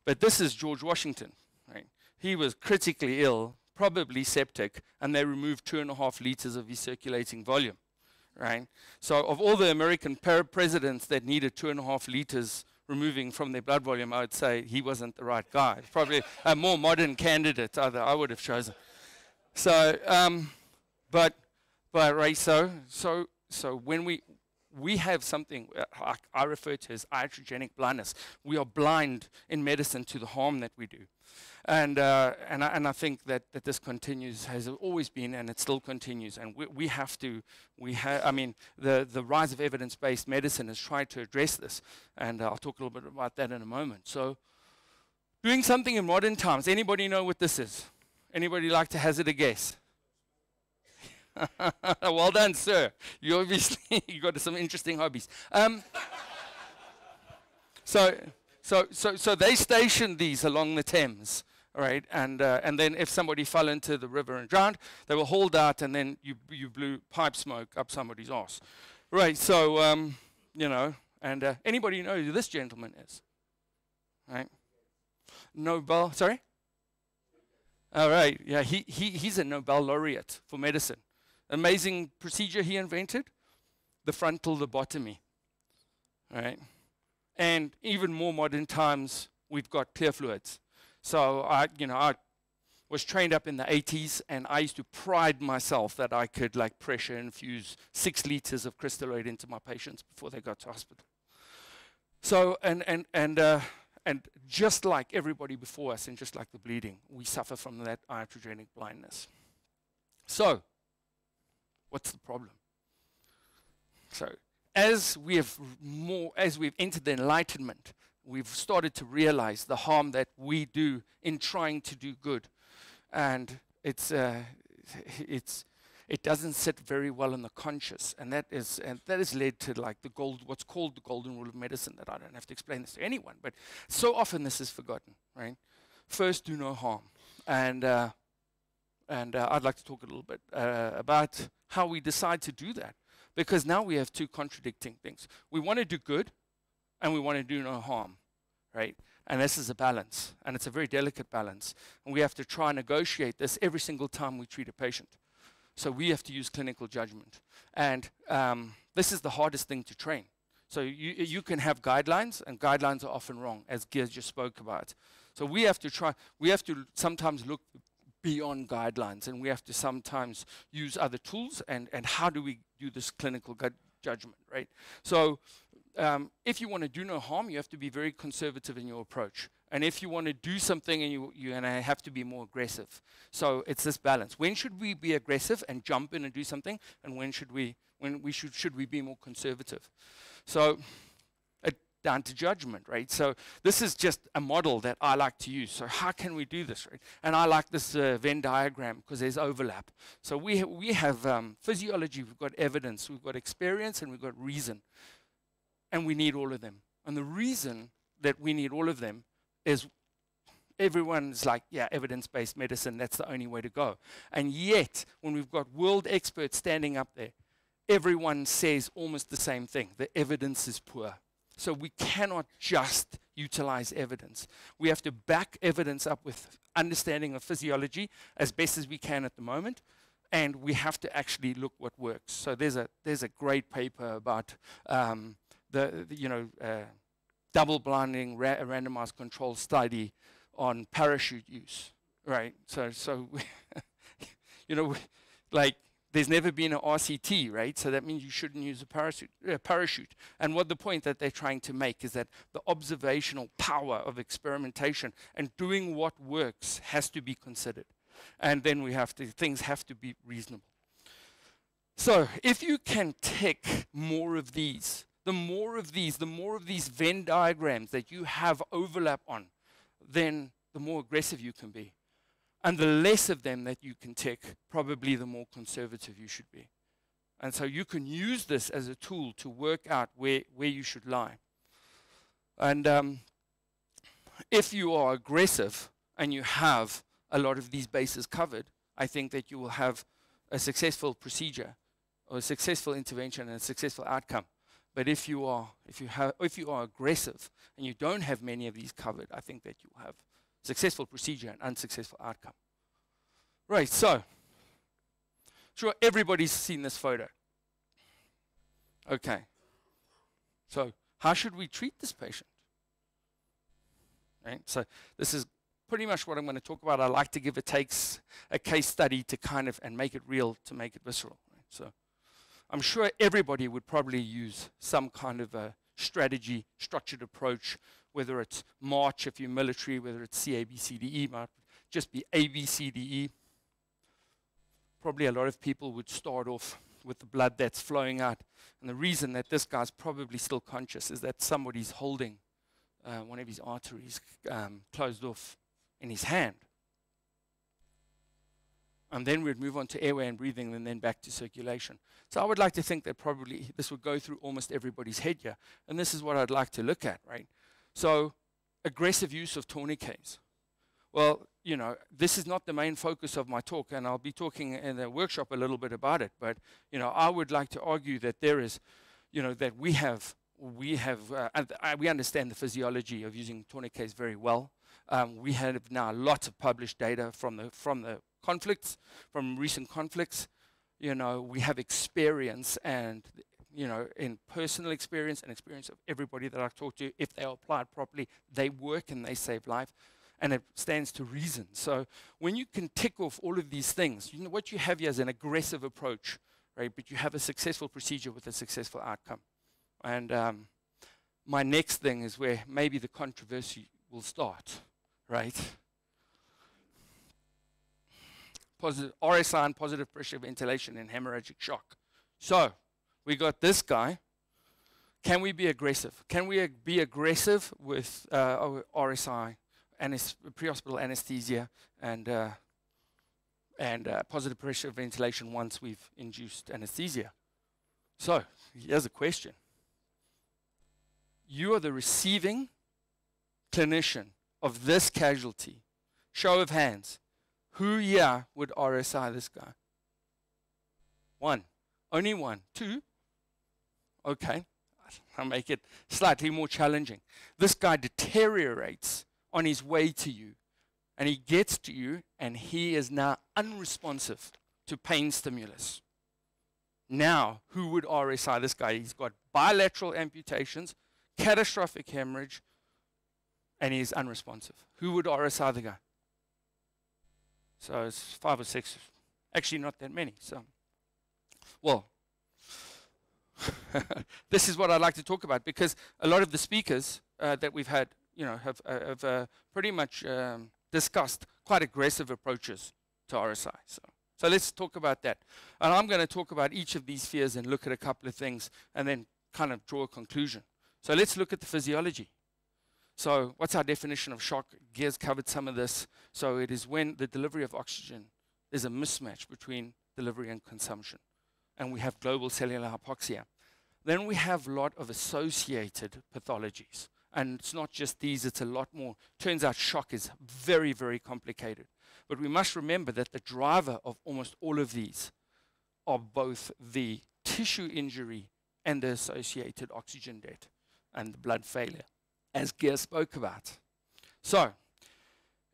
Speaker 5: But this is George Washington. Right? He was critically ill, probably septic, and they removed two and a half liters of his circulating volume. Right? So, of all the American presidents that needed two and a half liters removing from their blood volume, I would say he wasn't the right guy. Probably a more modern candidate either I would have chosen. So, um, but, but right, so, so, so when we we have something uh, I refer to as iatrogenic blindness. We are blind in medicine to the harm that we do. And, uh, and, I, and I think that, that this continues, has always been, and it still continues. And we, we have to, we have, I mean, the, the rise of evidence based medicine has tried to address this. And uh, I'll talk a little bit about that in a moment. So, doing something in modern times, anybody know what this is? Anybody like to hazard a guess? well done, sir. You obviously you got some interesting hobbies. Um, so, so, so, so they stationed these along the Thames, right? And uh, and then if somebody fell into the river and drowned, they were hauled out, and then you you blew pipe smoke up somebody's ass, right? So um, you know, and uh, anybody know who this gentleman is, right? Nobel, sorry. All right, yeah, he, he, he's a Nobel laureate for medicine amazing procedure he invented? The frontal lobotomy. Right? And even more modern times, we've got clear fluids. So I, you know, I was trained up in the 80s, and I used to pride myself that I could like pressure infuse six liters of crystalloid into my patients before they got to hospital. So and and and uh, and just like everybody before us, and just like the bleeding, we suffer from that iatrogenic blindness. So What's the problem? So, as we have more, as we've entered the enlightenment, we've started to realize the harm that we do in trying to do good, and it's uh, it's it doesn't sit very well in the conscious, and that is and that has led to like the gold, what's called the golden rule of medicine. That I don't have to explain this to anyone, but so often this is forgotten, right? First, do no harm, and uh, and uh, I'd like to talk a little bit uh, about how we decide to do that. Because now we have two contradicting things. We want to do good and we want to do no harm, right? And this is a balance, and it's a very delicate balance. And we have to try and negotiate this every single time we treat a patient. So we have to use clinical judgment. And um, this is the hardest thing to train. So you, you can have guidelines, and guidelines are often wrong, as Geir's just spoke about. So we have to try, we have to sometimes look beyond guidelines and we have to sometimes use other tools and, and how do we do this clinical judgment, right? So um, if you want to do no harm, you have to be very conservative in your approach. And if you want to do something and you, you're going to have to be more aggressive. So it's this balance. When should we be aggressive and jump in and do something? And when should we, when we should, should we be more conservative? So down to judgment, right? So this is just a model that I like to use. So how can we do this, right? And I like this uh, Venn diagram because there's overlap. So we, ha we have um, physiology, we've got evidence, we've got experience, and we've got reason. And we need all of them. And the reason that we need all of them is everyone's like, yeah, evidence based medicine, that's the only way to go. And yet, when we've got world experts standing up there, everyone says almost the same thing the evidence is poor. So we cannot just utilize evidence. We have to back evidence up with understanding of physiology as best as we can at the moment. And we have to actually look what works. So there's a, there's a great paper about um, the, the, you know, uh, double blinding ra randomized control study on parachute use, right? So, so you know, like there's never been an RCT, right? So that means you shouldn't use a parachute. Uh, parachute. And what the point that they're trying to make is that the observational power of experimentation and doing what works has to be considered. And then we have to, things have to be reasonable. So if you can tick more of these, the more of these, the more of these Venn diagrams that you have overlap on, then the more aggressive you can be. And the less of them that you can tick, probably the more conservative you should be. And so you can use this as a tool to work out where, where you should lie. And um, if you are aggressive and you have a lot of these bases covered, I think that you will have a successful procedure or a successful intervention and a successful outcome. But if you are if you have if you are aggressive and you don't have many of these covered, I think that you will have successful procedure and unsuccessful outcome. Right, so, sure, everybody's seen this photo. Okay. So, how should we treat this patient? Right, so this is pretty much what I'm going to talk about. I like to give it takes a case study to kind of and make it real to make it visceral. Right? So I'm sure everybody would probably use some kind of a strategy, structured approach whether it's March if you're military, whether it's C, A, B, C, D, E, might just be A, B, C, D, E. Probably a lot of people would start off with the blood that's flowing out. And the reason that this guy's probably still conscious is that somebody's holding uh, one of his arteries um, closed off in his hand. And then we'd move on to airway and breathing and then back to circulation. So I would like to think that probably this would go through almost everybody's head here. And this is what I'd like to look at, right? So, aggressive use of tourniquets. Well, you know, this is not the main focus of my talk, and I'll be talking in the workshop a little bit about it. But you know, I would like to argue that there is, you know, that we have we have uh, uh, we understand the physiology of using tourniquets very well. Um, we have now lots of published data from the from the conflicts, from recent conflicts. You know, we have experience and you know, in personal experience and experience of everybody that I've talked to, if they are applied properly, they work and they save life. And it stands to reason. So when you can tick off all of these things, you know what you have here is an aggressive approach, right? But you have a successful procedure with a successful outcome. And um, my next thing is where maybe the controversy will start, right? Positive RSI and positive pressure ventilation in hemorrhagic shock. So we got this guy. Can we be aggressive? Can we ag be aggressive with uh, RSI, pre-hospital anesthesia, and uh, and uh, positive pressure ventilation once we've induced anesthesia? So here's a question: You are the receiving clinician of this casualty. Show of hands. Who here would RSI this guy? One. Only one. Two. Okay, I'll make it slightly more challenging. This guy deteriorates on his way to you, and he gets to you, and he is now unresponsive to pain stimulus. Now, who would RSI this guy? He's got bilateral amputations, catastrophic hemorrhage, and he's unresponsive. Who would RSI the guy? So it's five or six. Actually, not that many. So, well, this is what I'd like to talk about because a lot of the speakers uh, that we've had, you know, have, uh, have uh, pretty much um, discussed quite aggressive approaches to RSI. So, so let's talk about that. And I'm going to talk about each of these fears and look at a couple of things and then kind of draw a conclusion. So let's look at the physiology. So, what's our definition of shock? Geir's covered some of this. So, it is when the delivery of oxygen is a mismatch between delivery and consumption. And we have global cellular hypoxia. Then we have a lot of associated pathologies. And it's not just these, it's a lot more. Turns out shock is very, very complicated. But we must remember that the driver of almost all of these are both the tissue injury and the associated oxygen debt and the blood failure, as Geir spoke about. So,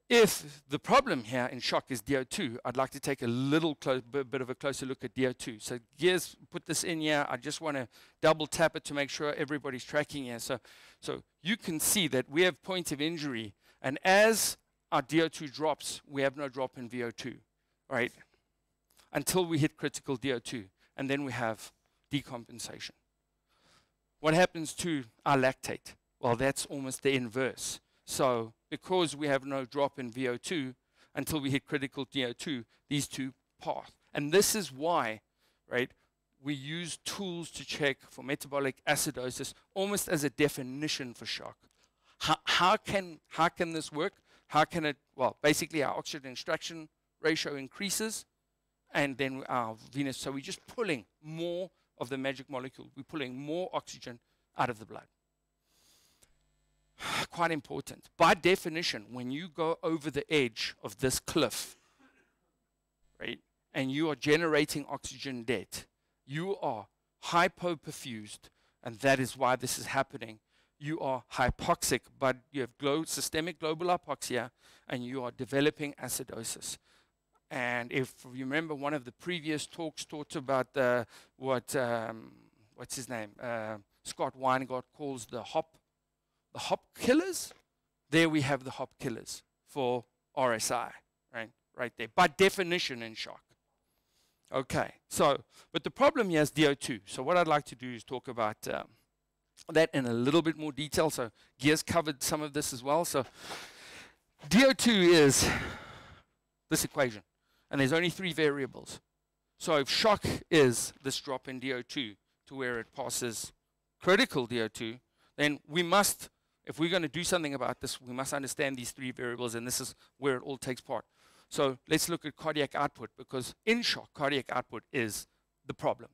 Speaker 5: if the problem here in shock is DO2, I'd like to take a little bit of a closer look at DO2. So Geir's put this in here. I just want to double tap it to make sure everybody's tracking here. So, so you can see that we have point of injury, and as our DO2 drops, we have no drop in VO2, right? Until we hit critical DO2, and then we have decompensation. What happens to our lactate? Well, that's almost the inverse. So because we have no drop in VO2 until we hit critical DO2, these two path. And this is why, right, we use tools to check for metabolic acidosis almost as a definition for shock. How, how, can, how can this work? How can it, well, basically our oxygen extraction ratio increases and then our venous, so we're just pulling more of the magic molecule. We're pulling more oxygen out of the blood. Quite important. By definition, when you go over the edge of this cliff, right, and you are generating oxygen debt, you are hypoperfused, and that is why this is happening. You are hypoxic, but you have glo systemic global hypoxia, and you are developing acidosis. And if you remember, one of the previous talks talked about what um, what's his name, uh, Scott Weingart calls the hop, the hop killers. There we have the hop killers for RSI, right, right there. By definition, in shock. Okay, so but the problem here is DO2. So what I'd like to do is talk about um, that in a little bit more detail. So Geir's covered some of this as well. So DO2 is this equation and there's only three variables. So if shock is this drop in DO2 to where it passes critical DO2, then we must, if we're going to do something about this, we must understand these three variables, and this is where it all takes part. So let's look at cardiac output, because in shock, cardiac output is the problem.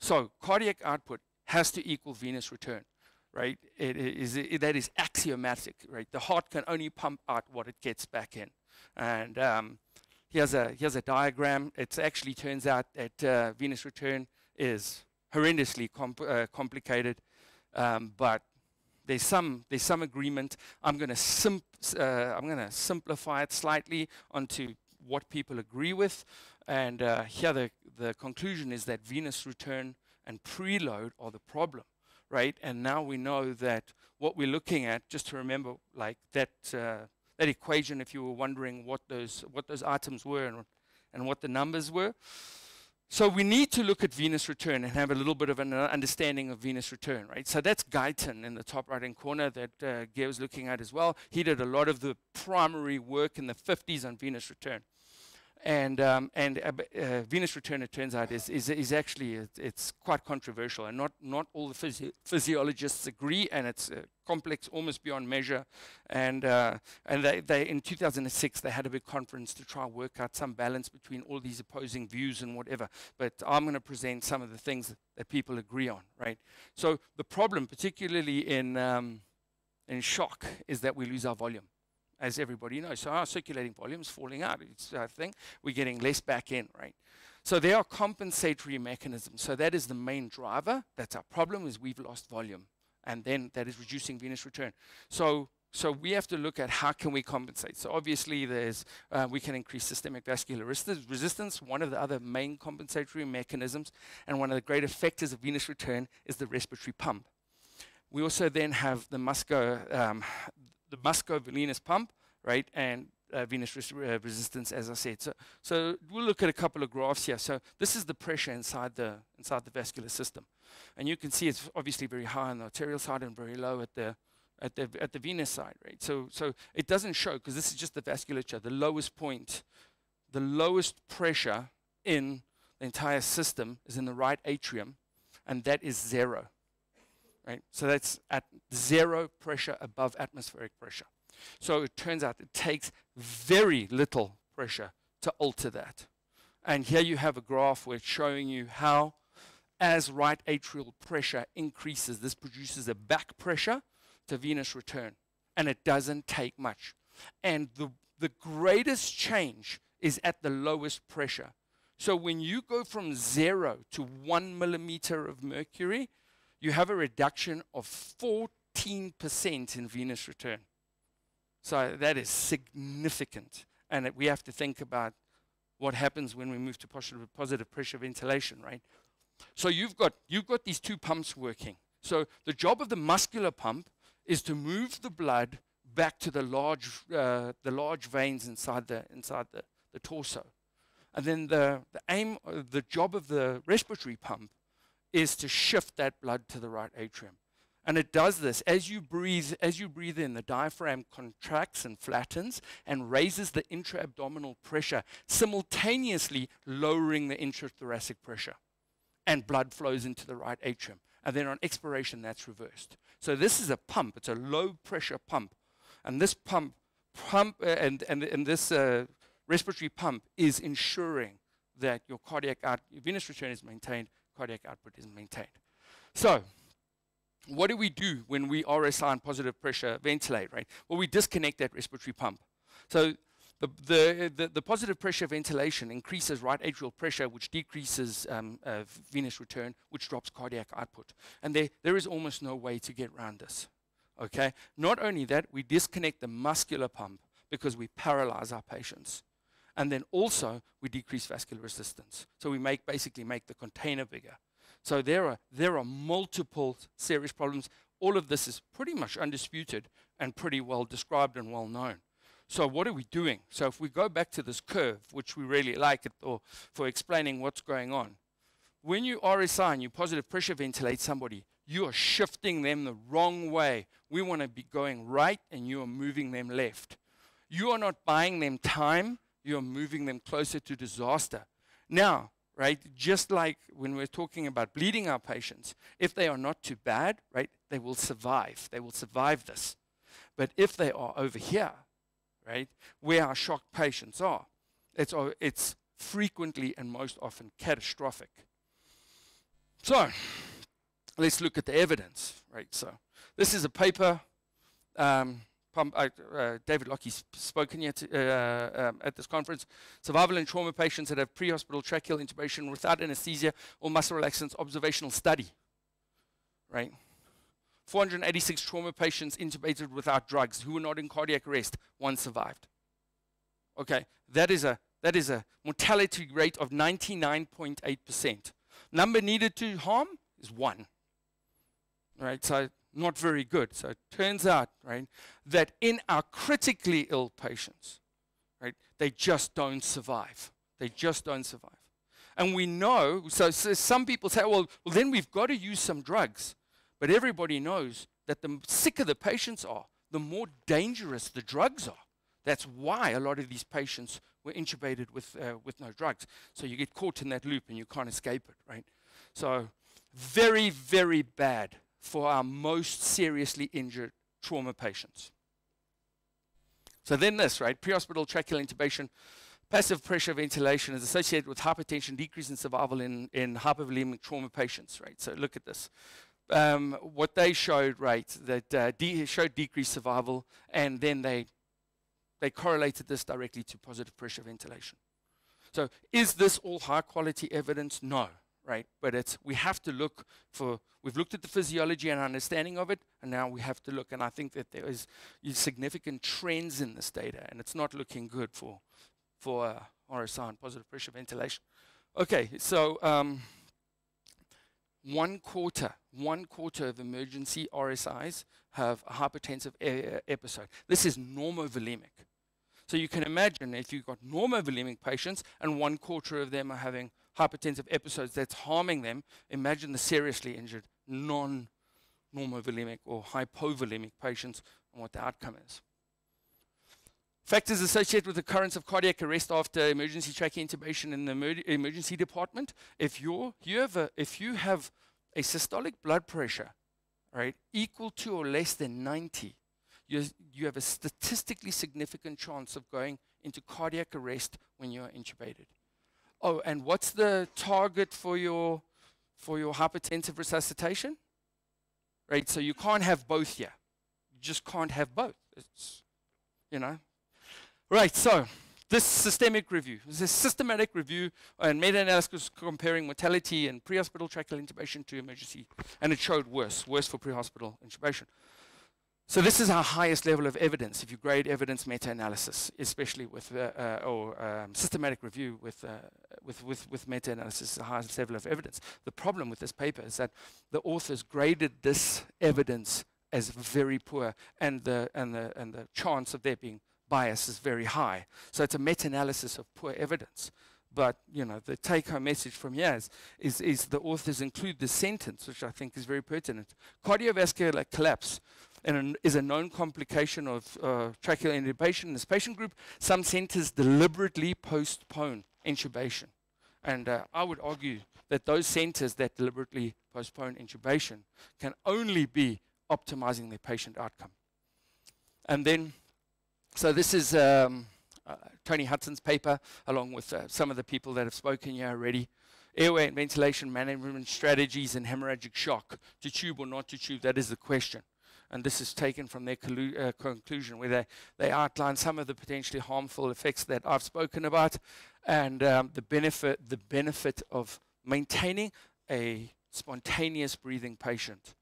Speaker 5: So cardiac output has to equal venous return, right? It is, it, that is axiomatic, right? The heart can only pump out what it gets back in. And um, here's a, here's a diagram. It actually turns out that uh, venous return is horrendously uh, complicated, um, but there's some, there's some agreement. I'm going to uh, I'm going to simplify it slightly onto what people agree with. And uh, here the, the conclusion is that venous return and preload are the problem, right? And now we know that what we're looking at, just to remember, like that uh, that equation if you were wondering what those, what those items were and, and what the numbers were. So we need to look at venous return and have a little bit of an understanding of venous return, right? So that's Guyton in the top right-hand corner that uh, was looking at as well. He did a lot of the primary work in the 50s on venous return. And, um, and uh, uh, venous return, it turns out, is, is, is actually, it, it's quite controversial. And not, not all the physi physiologists agree, and it's uh, complex almost beyond measure. And, uh, and they, they, in 2006, they had a big conference to try and work out some balance between all these opposing views and whatever. But I'm going to present some of the things that, that, people agree on, right? So the problem, particularly in, um, in shock, is that we lose our volume as everybody knows. So our circulating volume is falling out. It's a thing. We're getting less back in, right? So there are compensatory mechanisms. So that is the main driver. That's our problem is we've lost volume. And then that is reducing venous return. So so we have to look at how can we compensate. So obviously there's, uh, we can increase systemic vascular resistance, one of the other main compensatory mechanisms, and one of the great effectors of venous return is the respiratory pump. We also then have the musco, um, the musculovenous pump, right, and uh, venous res uh, resistance, as I said. So, so we'll look at a couple of graphs here. So this is the pressure inside the inside the vascular system, and you can see it's obviously very high on the arterial side and very low at the at the at the venous side, right? So so it doesn't show because this is just the vasculature. The lowest point, the lowest pressure in the entire system is in the right atrium, and that is zero, right? So that's at zero pressure above atmospheric pressure. So it turns out it takes very little pressure to alter that. And here you have a graph where it's showing you how, as right atrial pressure increases, this produces a back pressure to venous return. And it doesn't take much. And the, the greatest change is at the lowest pressure. So when you go from zero to one millimeter of mercury, you have a reduction of 14% in venous return. So that is significant. And we have to think about what happens when we move to positive, positive pressure ventilation, right? So you've got, you've got these two pumps working. So the job of the muscular pump is to move the blood back to the large, uh, the large veins inside the, inside the, the torso. And then the, the aim, uh, the job of the respiratory pump is to shift that blood to the right atrium. And it does this as you breathe, as you breathe in, the diaphragm contracts and flattens and raises the intra-abdominal pressure, simultaneously lowering the intrathoracic pressure. And blood flows into the right atrium. And then on expiration, that's reversed. So this is a pump. It's a low pressure pump. And this pump, pump uh, and, and, and this uh, respiratory pump is ensuring that your cardiac out, your venous return is maintained, cardiac output is maintained. So what do we do when we RSI and positive pressure ventilate, right? Well, we disconnect that respiratory pump. So the, the, the, the positive pressure ventilation increases right atrial pressure, which decreases um, uh, venous return, which drops cardiac output. And there, there is almost no way to get around this. Okay? Not only that, we disconnect the muscular pump because we paralyze our patients. And then also, we decrease vascular resistance. So we make basically make the container bigger. So there are, there are multiple serious problems. All of this is pretty much undisputed and pretty well described and well known. So what are we doing? So if we go back to this curve, which we really like it or for explaining what's going on, when you RSI and you positive pressure ventilate somebody, you are shifting them the wrong way. We want to be going right and you are moving them left. You are not buying them time, you are moving them closer to disaster. Now, right? Just like when we're talking about bleeding our patients, if they are not too bad, right, they will survive. They will survive this. But if they are over here, right, where our shock patients are, it's, it's frequently and most often catastrophic. So, let's look at the evidence, right? So, this is a paper um, uh, uh, David Lockey's spoken yet uh, um, at this conference. Survival in trauma patients that have pre-hospital tracheal intubation without anesthesia or muscle relaxants observational study. Right? 486 trauma patients intubated without drugs who were not in cardiac arrest. One survived. Okay, that is a that is a mortality rate of 99.8%. Number needed to harm is one. Right, so not very good. So it turns out, right, that in our critically ill patients, right, they just don't survive. They just don't survive. And we know, so, so some people say, well, well, then we've got to use some drugs. But everybody knows that the sicker the patients are, the more dangerous the drugs are. That's why a lot of these patients were intubated with, uh, with no drugs. So you get caught in that loop and you can't escape it, right? So very, very bad for our most seriously injured trauma patients. So then this, right? Pre-hospital tracheal intubation, positive pressure ventilation is associated with hypertension, decrease in survival in, in hypovolemic trauma patients, right? So look at this. Um, what they showed, right, that uh, de showed decreased survival, and then they they correlated this directly to positive pressure ventilation. So is this all high quality evidence? No right? But it's we have to look for we've looked at the physiology and understanding of it, and now we have to look. And I think that there is significant trends in this data, and it's not looking good for for uh, RSI and positive pressure ventilation. Okay, so um, one quarter, one quarter of emergency RSIs have a hypertensive episode. This is normovolemic. So you can imagine if you've got normovolemic patients and one quarter of them are having hypertensive episodes that's harming them, imagine the seriously injured non normovolemic or hypovolemic patients and what the outcome is. Factors associated with the occurrence of cardiac arrest after emergency trachea intubation in the emer- emergency department. If you have a, if you have a systolic blood pressure, right, equal to or less than 90, you, you have a statistically significant chance of going into cardiac arrest when you're intubated. Oh, and what's the target for your for your hypotensive resuscitation? Right, so you can't have both here. You just can't have both. It's, you know, Right, so this systemic review this is a systematic review and meta-analysis comparing mortality and pre-hospital tracheal intubation to emergency, and it showed worse, worse for pre-hospital intubation. So this is our highest level of evidence. If you grade evidence meta-analysis, especially with uh, uh, or um, systematic review with, uh, with, with, with meta-analysis, the highest level of evidence. The problem with this paper is that the authors graded this evidence as very poor, and the and the and the chance of there being bias is very high. So it's a meta-analysis of poor evidence. But you know, the take-home message from here is, is, is the authors include the sentence, which I think is very pertinent. Cardiovascular collapse an, is a known complication of uh, tracheal intubation in this patient group. Some centers deliberately postpone intubation. And uh, I would argue that those centers that deliberately postpone intubation can only be optimizing their patient outcome. And then so this is um, uh, Tony Hudson's paper, along with uh, some of the people that have spoken here already. Airway and ventilation management strategies in hemorrhagic shock. To tube or not to tube, that is the question. And this is taken from their uh, conclusion, where they, they outline some of the potentially harmful effects that I've spoken about, and um, the benefit the benefit of maintaining a spontaneous breathing patient.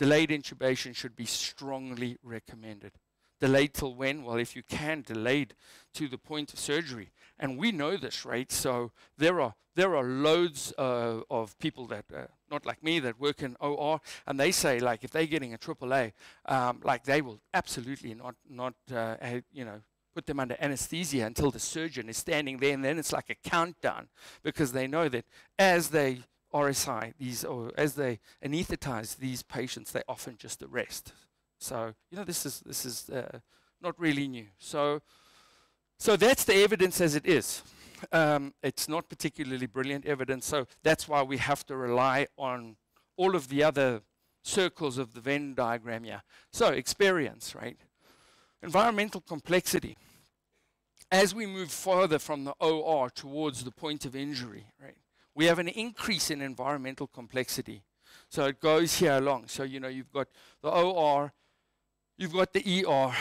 Speaker 5: Delayed intubation should be strongly recommended. Delayed till when? Well, if you can, delayed to the point of surgery. And we know this, right? So there are there are loads uh, of people that, uh, not like me, that work in OR, and they say like if they're getting a AAA, um, like they will absolutely not not uh, you know put them under anesthesia until the surgeon is standing there, and then it's like a countdown because they know that as they RSI these or as they anesthetize these patients, they often just arrest. So you know this is this is uh, not really new. So so that's the evidence as it is. Um, it's not particularly brilliant evidence. So that's why we have to rely on all of the other circles of the Venn diagram here. So experience, right? Environmental complexity. As we move further from the OR towards the point of injury, right? We have an increase in environmental complexity. So it goes here along. So you know you've got the OR, You've got the ER,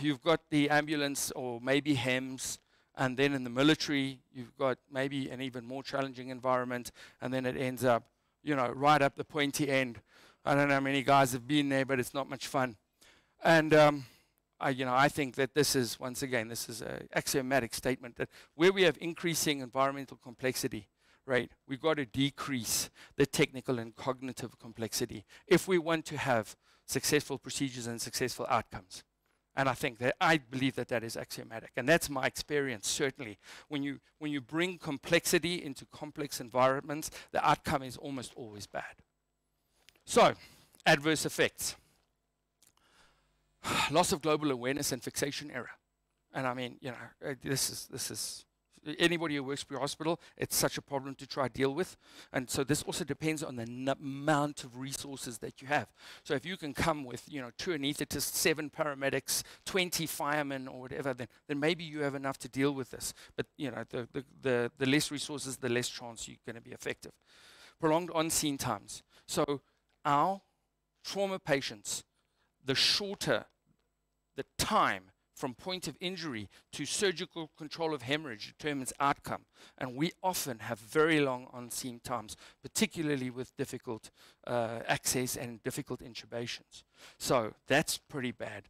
Speaker 5: you've got the ambulance or maybe HEMS, and then in the military, you've got maybe an even more challenging environment, and then it ends up, you know, right up the pointy end. I don't know how many guys have been there, but it's not much fun. And um, I, you know, I think that this is once again, this is an axiomatic statement that where we have increasing environmental complexity, right, we've got to decrease the technical and cognitive complexity if we want to have successful procedures and successful outcomes. And I think that I believe that that is axiomatic. And that's my experience, certainly. When you, when you bring complexity into complex environments, the outcome is almost always bad. So, adverse effects loss of global awareness and fixation error. And I mean, you know, uh, this is, this is anybody who works pre-hospital, it's such a problem to try to deal with. And so this also depends on the amount of resources that you have. So if you can come with, you know, two anesthetists, seven paramedics, 20 firemen or whatever, then, then maybe you have enough to deal with this. But, you know, the, the, the, the less resources, the less chance you're going to be effective. Prolonged on-scene times. So our trauma patients, the shorter the time from point of injury to surgical control of hemorrhage determines outcome. And we often have very long on-scene times, particularly with difficult uh, access and difficult intubations. So that's pretty bad.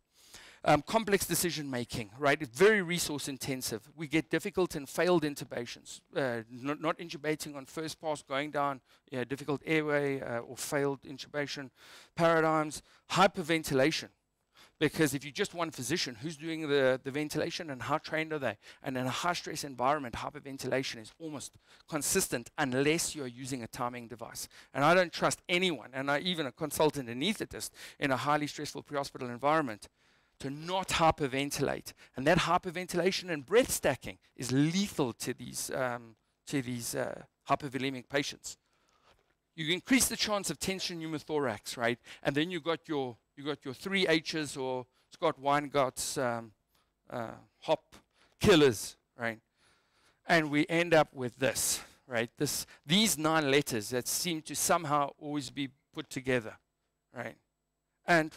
Speaker 5: Um, complex decision making, right? It's very resource intensive. We get difficult and failed intubations, uh, not, not, intubating on first pass, going down you know, difficult airway uh, or failed intubation paradigms, hyperventilation. Because if you just one physician, who's doing the, the ventilation and how trained are they? And in a high stress environment, hyperventilation is almost consistent unless you're using a timing device. And I don't trust anyone, and I, even a consultant an anesthetist in a highly stressful pre-hospital environment, to not hyperventilate. And that hyperventilation and breath stacking is lethal to these, um, to these uh, hypovolemic patients. You increase the chance of tension pneumothorax, right? And then you've got your you got your three H's or Scott Weingart's um, uh, hop killers, right? And we end up with this, right? This, these nine letters that seem to somehow always be put together, right? And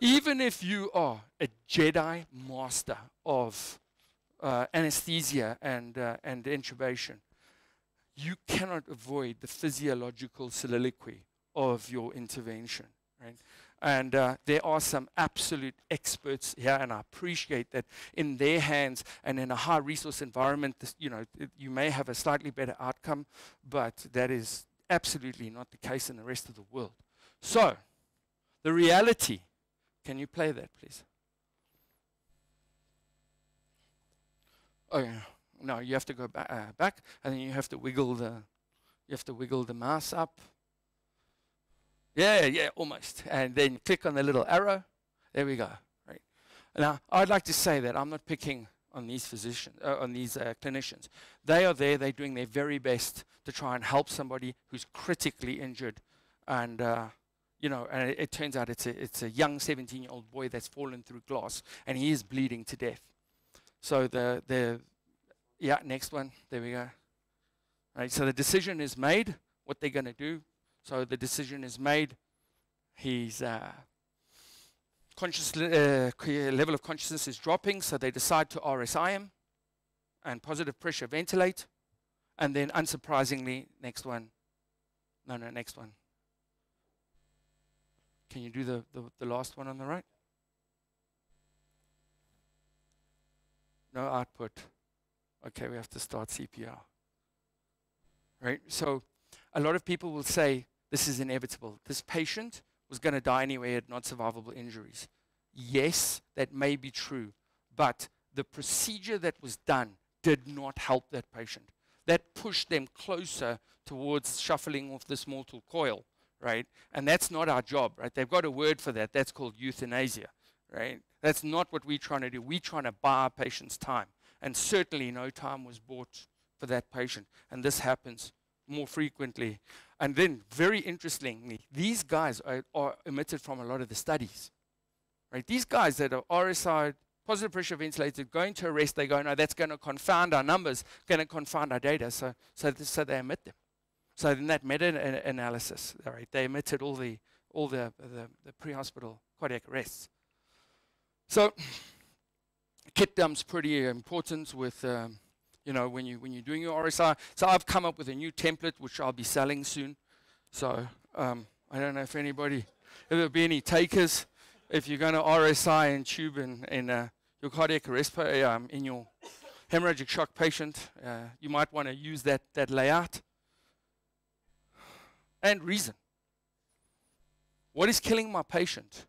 Speaker 5: even if you are a Jedi master of uh, anesthesia and, uh, and intubation, you cannot avoid the physiological soliloquy of your intervention. Right? And uh, there are some absolute experts here, and I appreciate that in their hands and in a high resource environment, this, you know, it, you may have a slightly better outcome, but that is absolutely not the case in the rest of the world. So, the reality, can you play that, please? Oh. No, you have to go ba uh, back, and then you have to wiggle the, you have to wiggle the mouse up yeah, yeah, almost. And then click on the little arrow. There we go. Right. Now, I'd like to say that I'm not picking on these physicians, uh, on these uh, clinicians. They are there. They're doing their very best to try and help somebody who's critically injured, and uh, you know, and it, it, turns out it's a it's a young 17-year-old boy that's fallen through glass, and he is bleeding to death. So the the yeah, next one. There we go. Right. So the decision is made. What they're going to do so the decision is made. His uh, conscious uh, level of consciousness is dropping, so they decide to RSI him and positive pressure ventilate. And then, unsurprisingly, next one. No, no, next one. Can you do the, the, the last one on the right? No output. Okay, we have to start CPR. Right? So a lot of people will say, this is inevitable. This patient was going to die anyway had not survivable injuries. Yes, that may be true, but the procedure that was done did not help that patient. That pushed them closer towards shuffling off this mortal coil, right? And that's not our job, right? They've got a word for that. That's called euthanasia, right? That's not what we're trying to do. We're trying to buy our patients time. And certainly no time was bought for that patient. And this happens more frequently. And then, very interestingly, these guys are, are omitted from a lot of the studies. Right? These guys that are RSI, positive pressure ventilated, going to arrest, they go, no, that's going to confound our numbers, going to confound our data. So, so, so they omit them. So in that meta-analysis, right, they omitted all the all the, the, the pre-hospital cardiac arrests. So kit dump's pretty important with um, you know, when, you, when you're doing your RSI. So I've come up with a new template, which I'll be selling soon. So um, I don't know if anybody, if there'll be any takers. If you're going to RSI and tube in, in uh, your cardiac arrest, um, in your hemorrhagic shock patient, uh, you might want to use that, that layout. And reason. What is killing my patient?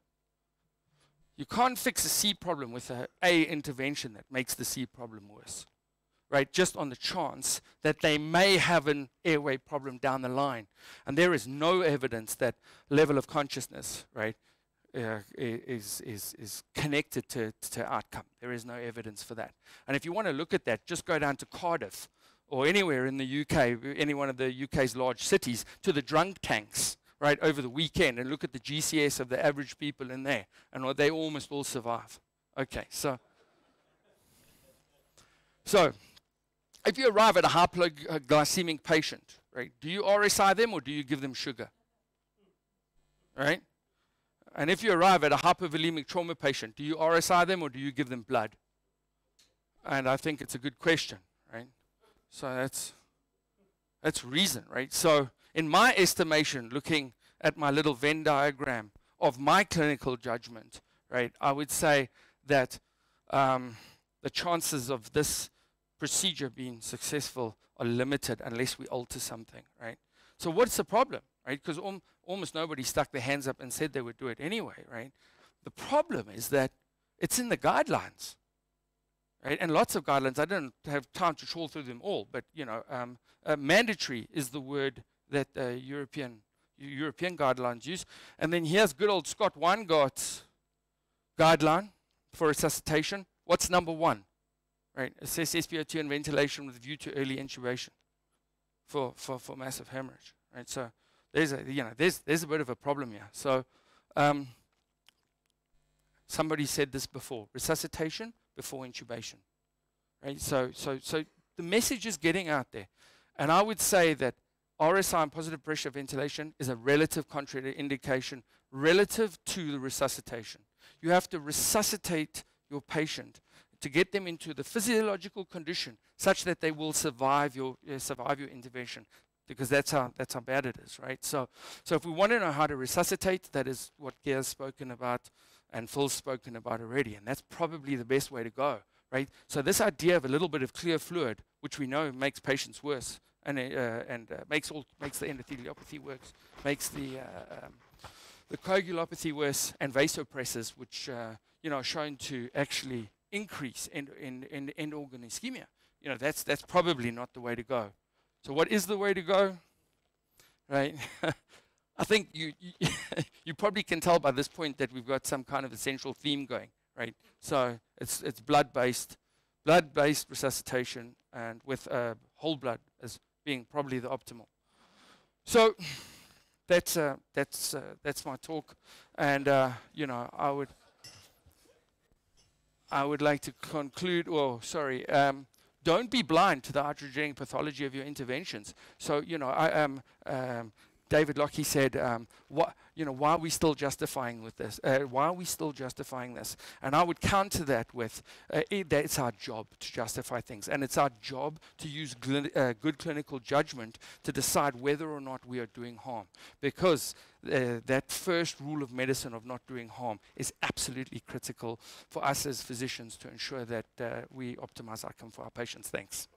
Speaker 5: You can't fix a C problem with a A intervention that makes the C problem worse right, just on the chance that they may have an airway problem down the line. And there is no evidence that level of consciousness, right, uh, is, is, is connected to, to outcome. There is no evidence for that. And if you want to look at that, just go down to Cardiff or anywhere in the UK, any one of the UK's large cities, to the drunk tanks, right, over the weekend and look at the GCS of the average people in there. And they almost all survive. Okay, so. So, if you arrive at a hypoglycemic patient, right, do you RSI them or do you give them sugar? Right? And if you arrive at a hypovolemic trauma patient, do you RSI them or do you give them blood? And I think it's a good question, right? So that's that's reason, right? So in my estimation, looking at my little Venn diagram of my clinical judgment, right? I would say that um, the chances of this procedure being successful are limited unless we alter something, right? So what's the problem, right? Because al almost nobody stuck their hands up and said they would do it anyway, right? The problem is that it's in the guidelines, right? And lots of guidelines. I don't have time to trawl through them all, but you know, um, uh, mandatory is the word that uh, European European guidelines use. And then here's good old Scott Weingart's guideline for resuscitation. What's number one? Right, assess SpO2 and ventilation with view to early intubation for, for, for massive hemorrhage. Right, so there's a you know there's there's a bit of a problem here. So um, somebody said this before: resuscitation before intubation. Right, so so so the message is getting out there, and I would say that RSI and positive pressure ventilation is a relative contraindication relative to the resuscitation. You have to resuscitate your patient to get them into the physiological condition such that they will survive your uh, survive your intervention because that's how that's how bad it is, right? So, so if we want to know how to resuscitate, that is what Geir's spoken about and Phil's spoken about already, and that's probably the best way to go, right? So this idea of a little bit of clear fluid, which we know makes patients worse, and uh, and uh, makes all makes the endotheliopathy worse, makes the uh, um, the coagulopathy worse, and vasopressors, which uh, you know are shown to actually increase in in, in end organ ischemia. You know that's that's probably not the way to go. So what is the way to go? Right. I think you, you, you probably can tell by this point that we've got some kind of essential theme going, right? So it's it's blood-based, blood-based resuscitation, and with uh, whole blood as being probably the optimal. So that's uh, that's uh, that's my talk, and uh, you know I would I would like to conclude. Oh, sorry. Um, don't be blind to the iatrogenic pathology of your interventions. So you know I am. Um, David Locke said, um, what, you know, why are we still justifying with this? Uh, why are we still justifying this? And I would counter that with, uh, it, that it's our job to justify things. And it's our job to use uh, good clinical judgment to decide whether or not we are doing harm. Because uh, that first rule of medicine of not doing harm is absolutely critical for us as physicians to ensure that uh, we optimize outcome for our patients. Thanks.